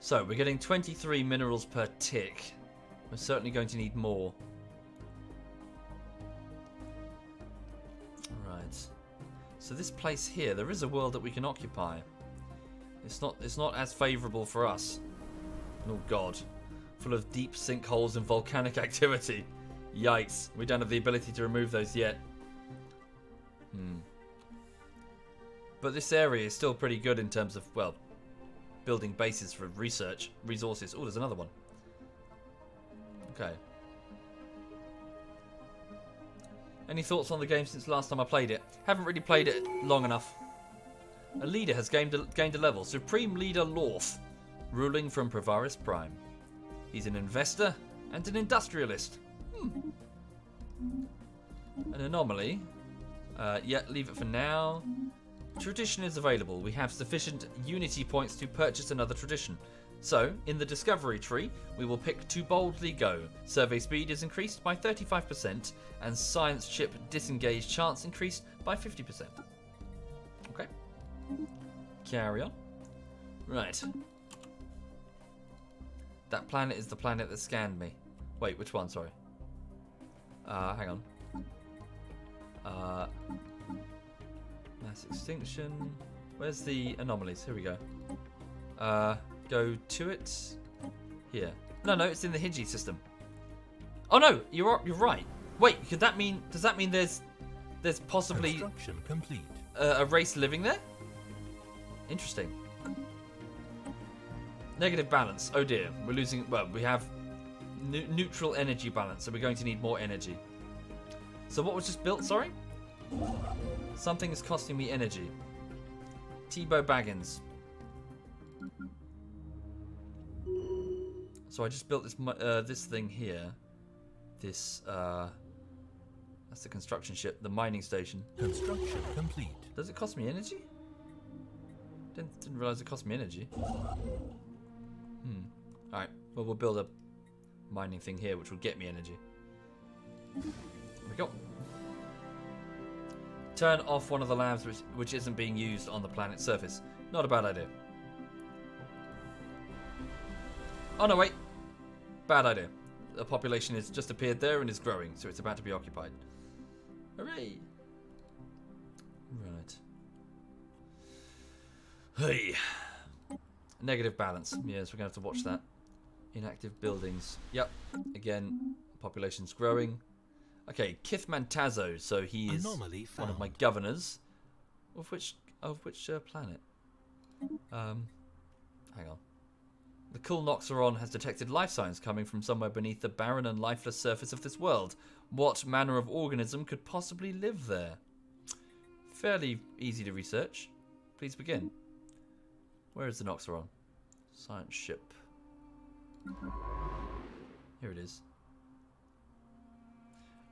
So, we're getting 23 minerals per tick. We're certainly going to need more. Right. So this place here, there is a world that we can occupy. It's not it's not as favourable for us. Oh god. full of deep sinkholes and volcanic activity. Yikes. We don't have the ability to remove those yet. Hmm. But this area is still pretty good in terms of, well, building bases for research, resources. Oh, there's another one. Okay. Any thoughts on the game since last time I played it? Haven't really played it long enough. A leader has gained a, gained a level. Supreme Leader Lorth, ruling from Provaris Prime. He's an investor and an industrialist. Hmm. An anomaly. Uh, leave it for now. Tradition is available. We have sufficient unity points to purchase another tradition. So, in the discovery tree, we will pick to boldly go. Survey speed is increased by 35%, and science chip disengage chance increased by 50%. Okay. Carry on. Right. That planet is the planet that scanned me. Wait, which one? Sorry. Uh, hang on. Uh, mass extinction. Where's the anomalies? Here we go. Uh, go to it. Here. No, no, it's in the Hingy system. Oh no, you're you're right. Wait, could that mean? Does that mean there's there's possibly Construction complete. a, a race living there? Interesting. Negative balance. Oh dear, we're losing. Well, we have nu- neutral energy balance, so we're going to need more energy. So what was just built? Sorry. Something is costing me energy. Tebow Baggins. So I just built this uh, this thing here. This uh, that's the construction ship, the mining station. Construction complete. Does it cost me energy? Didn't, didn't realize it cost me energy. Hmm. Alright, well, we'll build a mining thing here, which will get me energy. We go. Turn off one of the labs which, which isn't being used on the planet's surface. Not a bad idea. Oh no, wait. Bad idea. The population has just appeared there and is growing, so it's about to be occupied. Hooray! Right. Hey. Negative balance. Yes, we're going to have to watch that. Inactive buildings. Yep. Again, population's growing. Okay, Kith Mantazo. So he is one of my governors. Of which of which uh, planet? Um, hang on. The Kul Noxeron has detected life signs coming from somewhere beneath the barren and lifeless surface of this world. What manner of organism could possibly live there? Fairly easy to research. Please begin. Where is the Noxeron? Science ship. Here it is.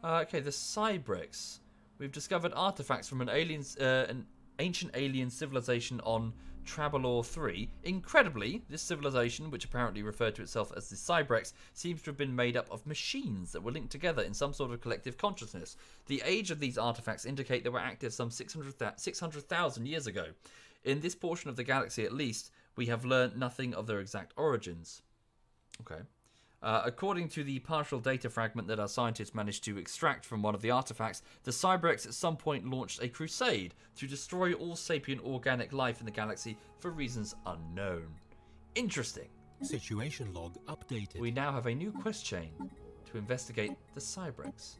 Uh, okay, the Cybrex. We've discovered artifacts from an alien, uh, an ancient alien civilization on Trabalor 3. Incredibly, this civilization, which apparently referred to itself as the Cybrex, seems to have been made up of machines that were linked together in some sort of collective consciousness. The age of these artifacts indicate they were active some 600,000 600,000 years ago. In this portion of the galaxy, at least, we have learned nothing of their exact origins. Okay. Uh, according to the partial data fragment that our scientists managed to extract from one of the artifacts, the Cybrex at some point launched a crusade to destroy all sapient organic life in the galaxy for reasons unknown. Interesting. Situation log updated. We now have a new quest chain to investigate the Cybrex.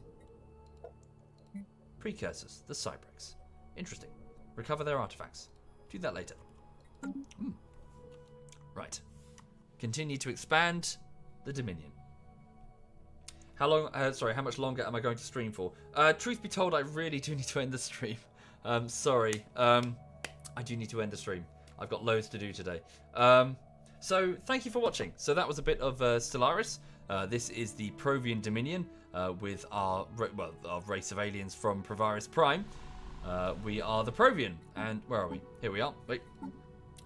Precursors, the Cybrex. Interesting. Recover their artifacts. Do that later. Hmm. Right. Continue to expand the Dominion. How long? Uh, sorry, how much longer am I going to stream for? Uh, truth be told, I really do need to end the stream. Um, sorry. Um, I do need to end the stream. I've got loads to do today. Um, so thank you for watching. So that was a bit of uh, Stellaris. Uh, this is the Provian Dominion uh, with our well our race of aliens from Provaris Prime. Uh, we are the Provian, and where are we? Here we are. Wait.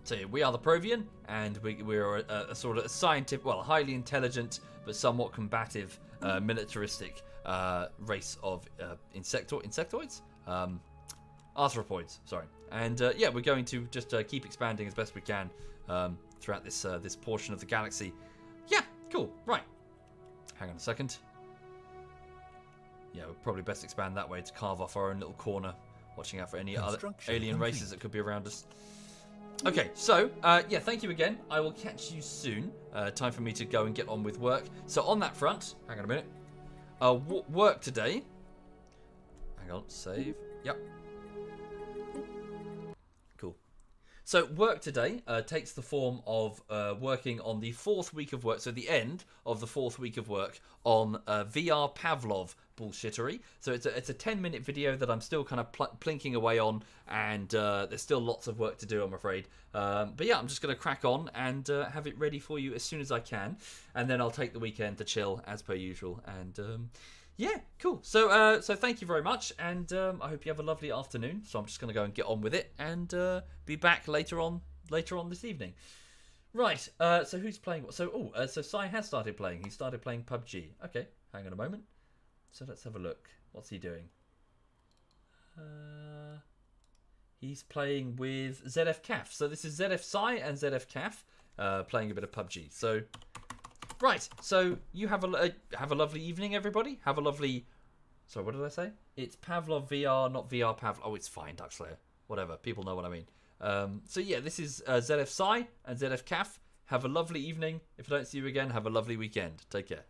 So we are the Provian, and we, we're a, a sort of a scientific, well, highly intelligent but somewhat combative, uh, militaristic uh, race of uh, insecto- insectoids, um, arthropods. Sorry, and uh, yeah, we're going to just uh, keep expanding as best we can um, throughout this uh, this portion of the galaxy. Yeah, cool. Right. Hang on a second. Yeah, we'll probably best expand that way to carve off our own little corner, watching out for any other alien races that could be around us. Okay, so uh, yeah, thank you again. I will catch you soon. Uh, time for me to go and get on with work. So on that front, hang on a minute. Uh, work today. Hang on, save. Yep. Cool. So work today uh, takes the form of uh, working on the fourth week of work, so the end of the fourth week of work on uh, VR Pavlov bullshittery. So it's a, it's a 10 minute video that I'm still kind of pl- plinking away on, and uh, there's still lots of work to do, I'm afraid. Um, but yeah, I'm just going to crack on and uh, have it ready for you as soon as I can, and then I'll take the weekend to chill as per usual. And um, yeah, cool. So uh, so thank you very much, and um, I hope you have a lovely afternoon. So I'm just going to go and get on with it, and uh, be back later on later on this evening. Right. Uh, so who's playing? what? So oh, uh, so Sai has started playing. He started playing PUBG. Okay, hang on a moment. So let's have a look. What's he doing? Uh, he's playing with ZF Caf. So this is ZF Sai and ZF Caf uh, playing a bit of PUBG. So, right. So you have a uh, have a lovely evening, everybody. Have a lovely. Sorry, what did I say? It's Pavlov VR, not VR Pavlov. Oh, it's fine, Duckslayer. Whatever. People know what I mean. Um, so yeah, this is uh, ZF and ZF Caf. Have a lovely evening. If I don't see you again, have a lovely weekend. Take care.